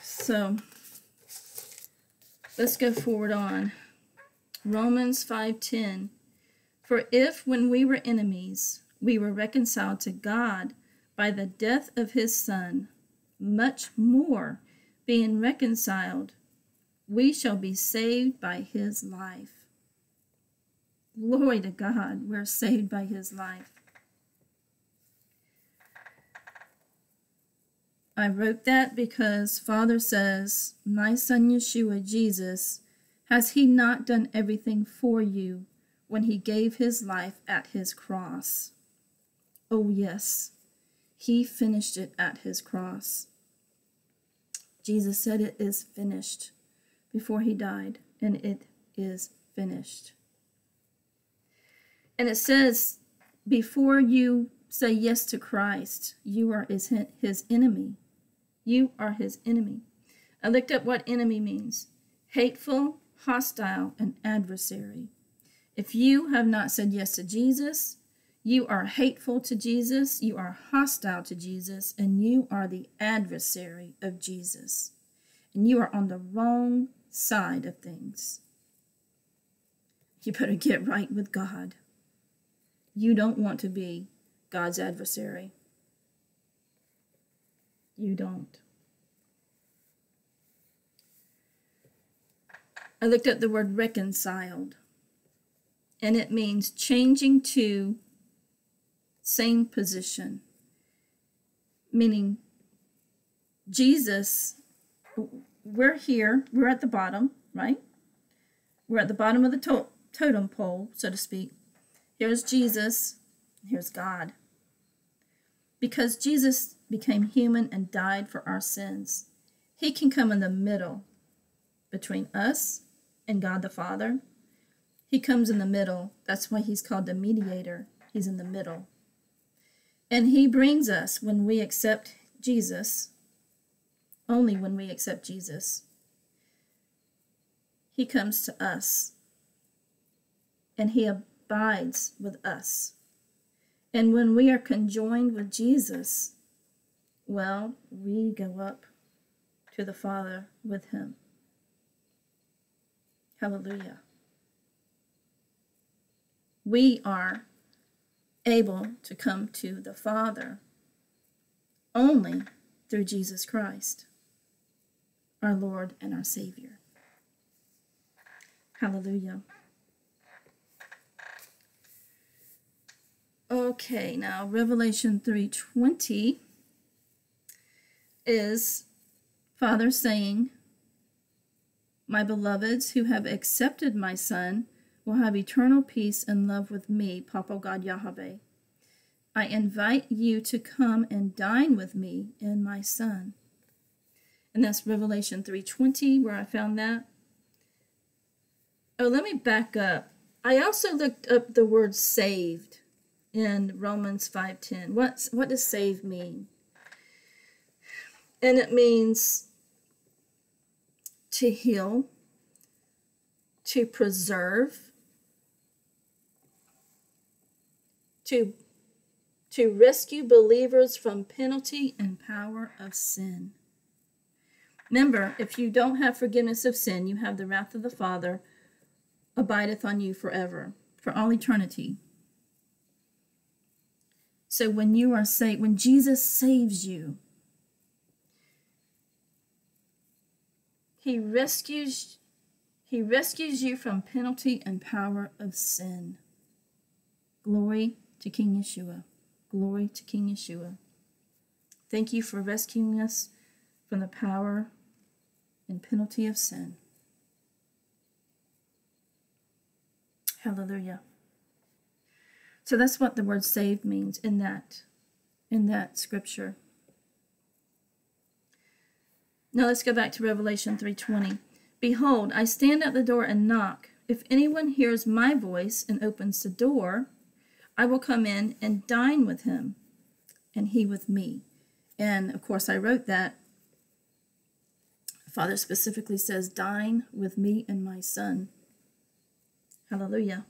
So let's go forward on. Romans 5:10 For if when we were enemies we were reconciled to God by the death of his son much more being reconciled we shall be saved by his life. Glory to God we're saved by his life I wrote that because Father says my son Yeshua Jesus has he not done everything for you when he gave his life at his cross? Oh, yes, he finished it at his cross. Jesus said, It is finished before he died, and it is finished. And it says, Before you say yes to Christ, you are his, his enemy. You are his enemy. I looked up what enemy means hateful, hostile, and adversary. If you have not said yes to Jesus, you are hateful to Jesus, you are hostile to Jesus, and you are the adversary of Jesus. And you are on the wrong side of things. You better get right with God. You don't want to be God's adversary. You don't. I looked up the word reconciled, and it means changing to same position, meaning Jesus, we're here, we're at the bottom, right? we're at the bottom of the to- totem pole, so to speak. Here's Jesus, here's God. Because Jesus became human and died for our sins, he can come in the middle between us and God the Father. He comes in the middle. That's why he's called the mediator. He's in the middle. And he brings us when we accept Jesus, only when we accept Jesus. He comes to us and he abides with us. And when we are conjoined with Jesus, well, we go up to the Father with him. Hallelujah. We are able to come to the Father only through Jesus Christ, our Lord and our Savior. Hallelujah. Okay, now Revelation 3:20 is Father saying, "My beloveds who have accepted my son will have eternal peace and love with me, Papa God Yahweh. I invite you to come and dine with me and my son." And that's Revelation 3:20 where I found that. Oh, let me back up. I also looked up the word saved in Romans 5:10. What's what does save mean? And it means to heal, to preserve, to to rescue believers from penalty and power of sin. Remember, if you don't have forgiveness of sin, you have the wrath of the Father abideth on you forever, for all eternity. So when you are saved, when Jesus saves you, he rescues he rescues you from penalty and power of sin. Glory to King Yeshua. Glory to King Yeshua. Thank you for rescuing us from the power and penalty of sin. Hallelujah. So that's what the word saved means in that in that scripture. Now let's go back to Revelation 3:20. Behold, I stand at the door and knock. If anyone hears my voice and opens the door, I will come in and dine with him, and he with me. And of course, I wrote that. Father specifically says, Dine with me and my son. Hallelujah.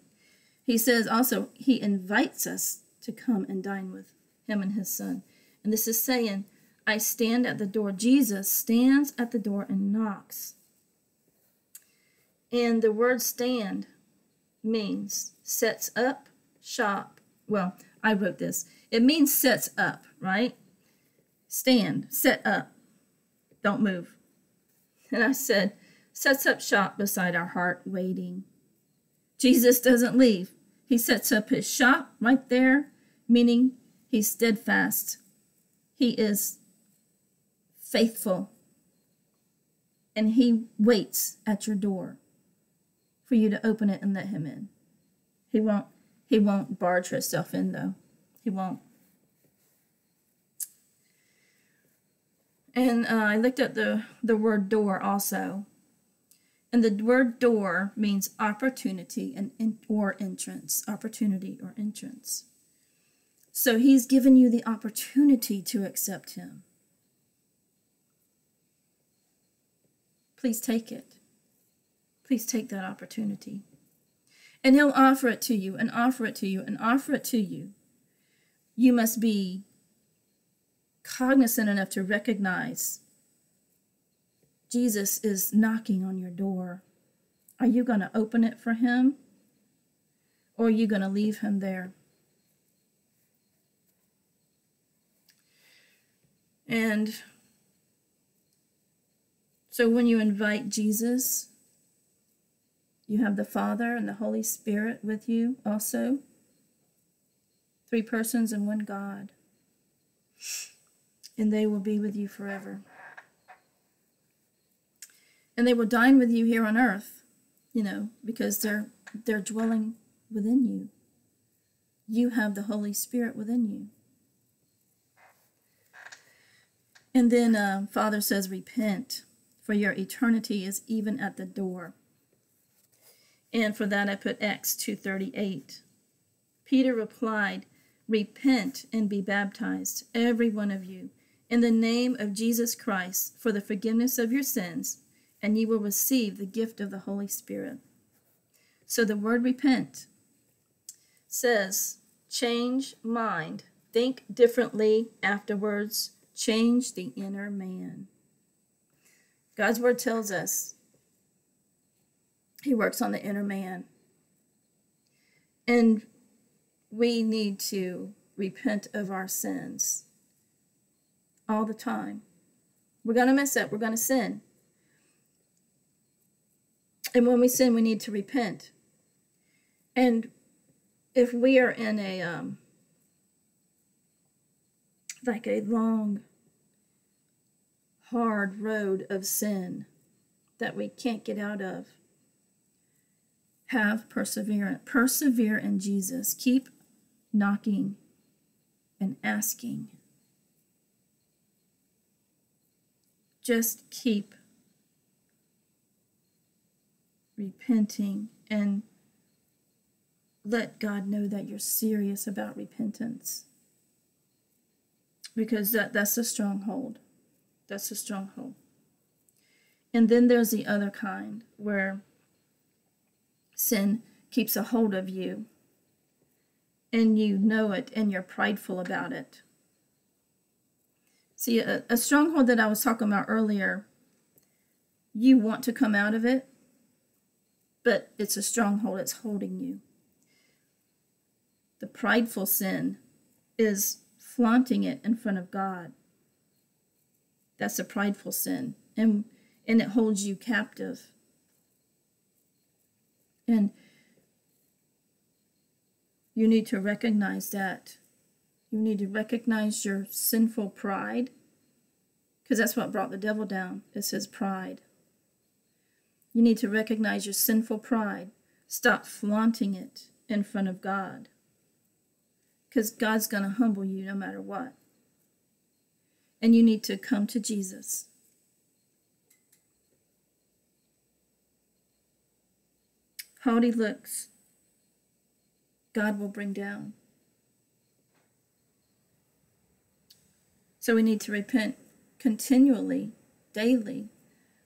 He says also, he invites us to come and dine with him and his son. And this is saying, I stand at the door. Jesus stands at the door and knocks. And the word stand means sets up, shop. Well, I wrote this. It means sets up, right? Stand, set up, don't move. And I said, sets up shop beside our heart, waiting. Jesus doesn't leave. He sets up his shop right there, meaning he's steadfast. He is faithful. And he waits at your door for you to open it and let him in. He won't he won't barge himself in though. He won't. And uh, I looked at the, the word door also. And the word door means opportunity and in, or entrance, opportunity or entrance. So he's given you the opportunity to accept him. Please take it. Please take that opportunity. And he'll offer it to you and offer it to you and offer it to you. You must be cognizant enough to recognize Jesus is knocking on your door. Are you going to open it for him? Or are you going to leave him there? And so when you invite Jesus, you have the Father and the Holy Spirit with you also. Three persons and one God. And they will be with you forever and they will dine with you here on earth. you know, because they're they're dwelling within you. You have the Holy Spirit within you. And then uh, Father says, Repent, for your eternity is even at the door. And for that I put Acts 2.38. Peter replied, Repent and be baptized, every one of you, in the name of Jesus Christ, for the forgiveness of your sins, and ye will receive the gift of the Holy Spirit. So the word repent says, change mind, think differently afterwards, change the inner man. God's word tells us he works on the inner man. And we need to repent of our sins all the time. We're going to mess up, we're going to sin. And when we sin, we need to repent. And if we are in a um, like a long, hard road of sin that we can't get out of, have perseverance. Persevere in Jesus. Keep knocking and asking. Just keep repenting and let God know that you're serious about repentance. Because that, that's a stronghold. That's a stronghold. And then there's the other kind where sin keeps a hold of you and you know it and you're prideful about it. See, a, a stronghold that I was talking about earlier, you want to come out of it, but it's a stronghold, it's holding you. The prideful sin is flaunting it in front of God. That's a prideful sin, and, and it holds you captive. And you need to recognize that. You need to recognize your sinful pride, because that's what brought the devil down. It's his pride. You need to recognize your sinful pride. Stop flaunting it in front of God. Because God's going to humble you no matter what. And you need to come to Jesus. Haughty looks, God will bring down. So we need to repent continually, daily,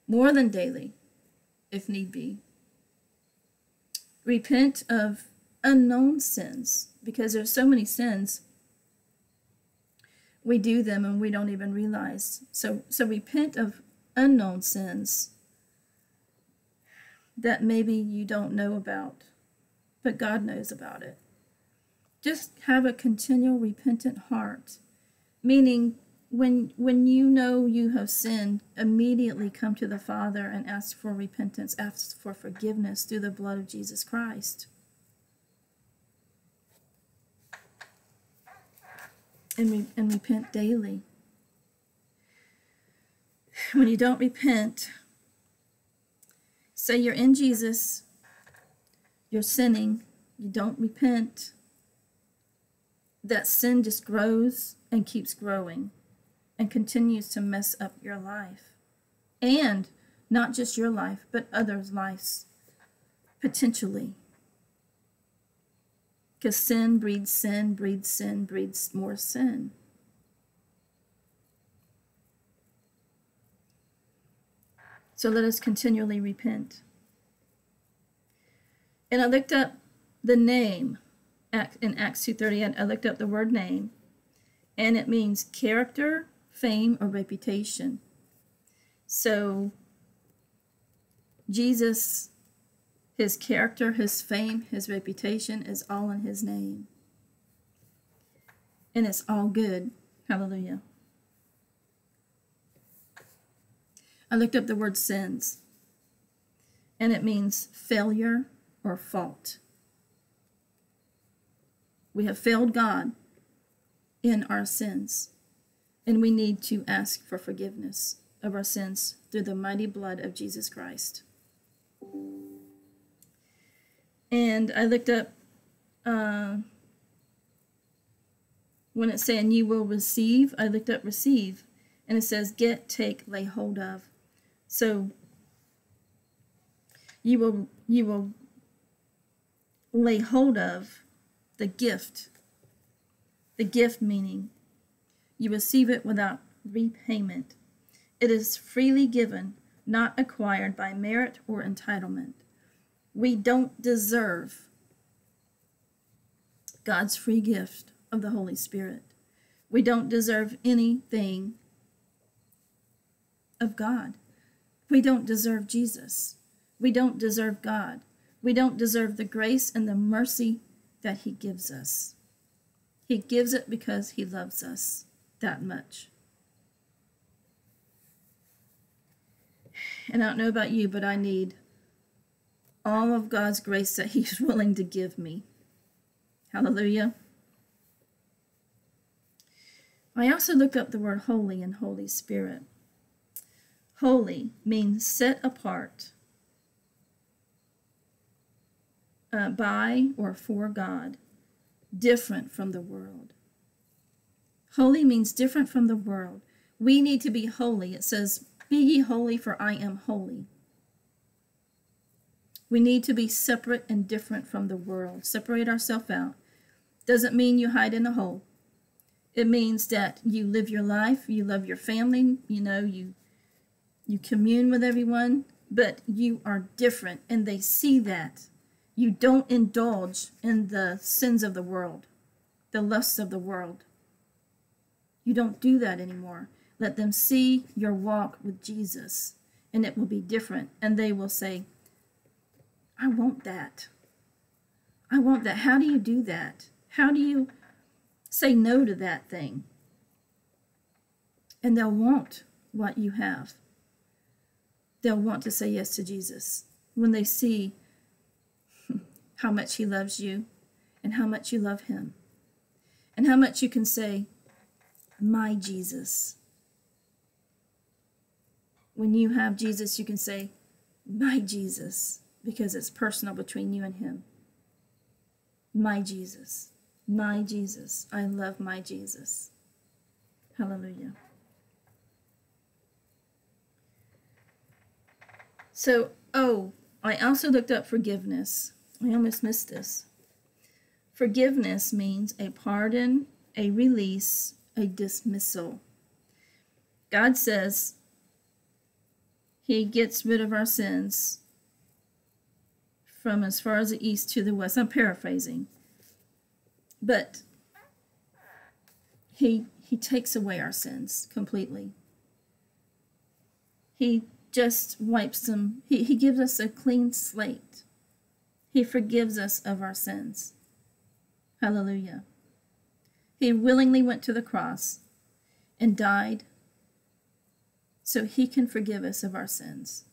more than daily, if need be. Repent of unknown sins because there's so many sins we do them and we don't even realize. So so repent of unknown sins that maybe you don't know about, but God knows about it. Just have a continual repentant heart, meaning when when you know you have sinned, immediately come to the Father and ask for repentance, ask for forgiveness through the blood of Jesus Christ. And, re- and repent daily. When you don't repent, say you're in Jesus, you're sinning, you don't repent, that sin just grows and keeps growing and continues to mess up your life. And not just your life, but others' lives, potentially. Because sin breeds sin, breeds sin, breeds more sin. So let us continually repent. And I looked up the name in Acts 2.38. I looked up the word name, and it means character, fame, or reputation. So Jesus, his character, his fame, his reputation is all in his name. And it's all good. Hallelujah. I looked up the word sins, and it means failure or fault. We have failed God in our sins. And we need to ask for forgiveness of our sins through the mighty blood of Jesus Christ. And I looked up uh, when it's saying you will receive, I looked up receive, and it says get, take, lay hold of. So you will you will lay hold of the gift. The gift meaning you receive it without repayment. It is freely given, not acquired by merit or entitlement. We don't deserve God's free gift of the Holy Spirit. We don't deserve anything of God. We don't deserve Jesus. We don't deserve God. We don't deserve the grace and the mercy that He gives us. He gives it because He loves us that much. And I don't know about you, but I need all of God's grace that He's willing to give me. Hallelujah. I also looked up the word holy and Holy Spirit. Holy means set apart uh, by or for God, different from the world. Holy means different from the world. We need to be holy. It says, Be ye holy, for I am holy. We need to be separate and different from the world. Separate ourselves out. Doesn't mean you hide in a hole. It means that you live your life, you love your family, you know, you you commune with everyone, but you are different and they see that. You don't indulge in the sins of the world, the lusts of the world. You don't do that anymore. Let them see your walk with Jesus, and it will be different. And they will say, I want that. I want that. How do you do that? How do you Say no to that thing. And they'll want what you have. They'll want to say yes to Jesus when they see how much He loves you and how much you love Him and how much you can say, My Jesus. When you have Jesus, you can say, My Jesus, because it's personal between you and Him. My Jesus. My Jesus. I love my Jesus. Hallelujah. So, oh, I also looked up forgiveness. I almost missed this. Forgiveness means a pardon, a release, a dismissal. God says He gets rid of our sins from as far as the east to the west. I'm paraphrasing. But he he takes away our sins completely. He just wipes them. He, he gives us a clean slate. He forgives us of our sins. Hallelujah. He willingly went to the cross and died so he can forgive us of our sins.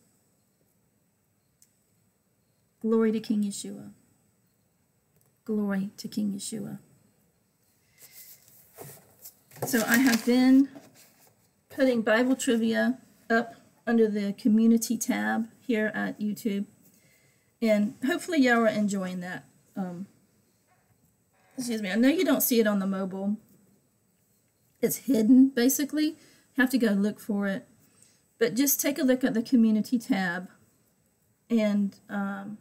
Glory to King Yeshua. Glory to King Yeshua. So I have been putting Bible trivia up under the community tab here at YouTube. And hopefully y'all are enjoying that. Um, excuse me. I know you don't see it on the mobile. It's hidden, basically. Have to go look for it. But just take a look at the community tab and um,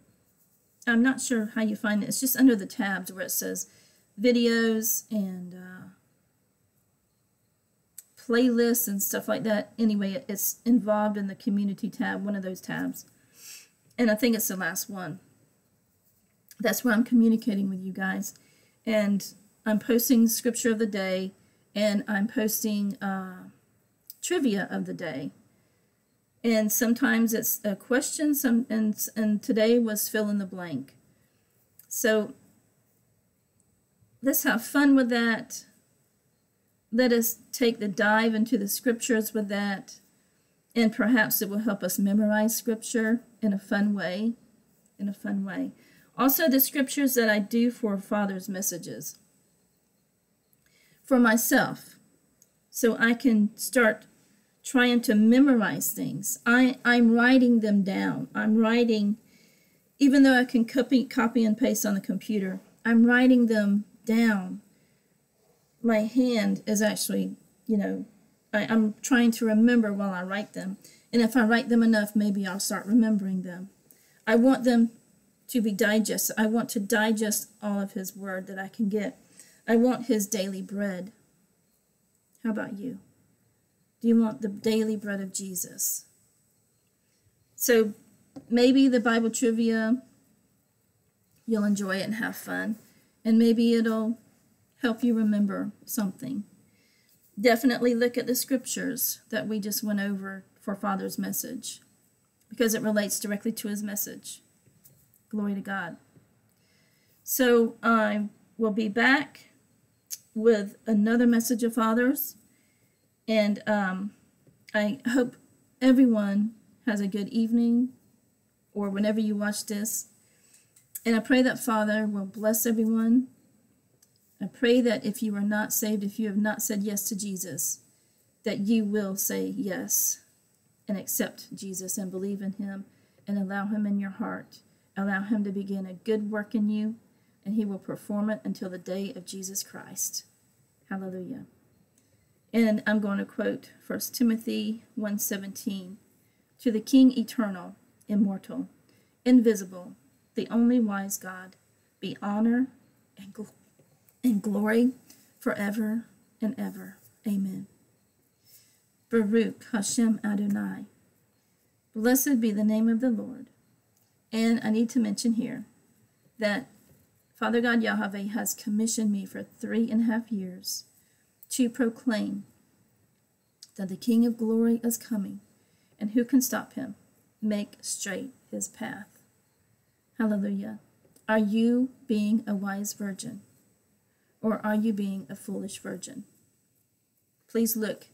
I'm not sure how you find it. It's just under the tabs where it says videos and uh, playlists and stuff like that. Anyway, it's involved in the community tab, one of those tabs. And I think it's the last one. That's where I'm communicating with you guys. And I'm posting scripture of the day and I'm posting uh, trivia of the day. And sometimes it's a question some and and today was fill in the blank. So let's have fun with that. Let us take the dive into the scriptures with that and perhaps it will help us memorize scripture in a fun way in a fun way also the scriptures that i do for father's messages for myself so i can start trying to memorize things. I, I'm writing them down. I'm writing even though I can copy, copy and paste on the computer, I'm writing them down. My hand is actually, you know, I, I'm trying to remember while I write them. And if I write them enough, maybe I'll start remembering them. I want them to be digested. I want to digest all of His Word that I can get. I want His daily bread. How about you? Do you want the daily bread of Jesus? So maybe the Bible trivia, you'll enjoy it and have fun. And maybe it'll help you remember something. Definitely look at the scriptures that we just went over for Father's message because it relates directly to his message. Glory to God. So I will be back with another message of Father's. And um, I hope everyone has a good evening or whenever you watch this. And I pray that Father will bless everyone. I pray that if you are not saved, if you have not said yes to Jesus, that you will say yes and accept Jesus and believe in him and allow him in your heart. Allow him to begin a good work in you, and he will perform it until the day of Jesus Christ. Hallelujah. And I'm going to quote 1 Timothy 1:17. To the King eternal, immortal, invisible, the only wise God, be honor and, gl- and glory forever and ever. Amen. Baruch Hashem Adonai. Blessed be the name of the Lord. And I need to mention here that Father God Yahweh has commissioned me for three and a half years to proclaim that the King of glory is coming, and who can stop him? Make straight his path. Hallelujah. Are you being a wise virgin, or are you being a foolish virgin? Please look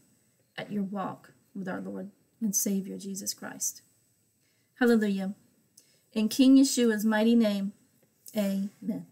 at your walk with our Lord and Savior Jesus Christ. Hallelujah. In King Yeshua's mighty name, amen.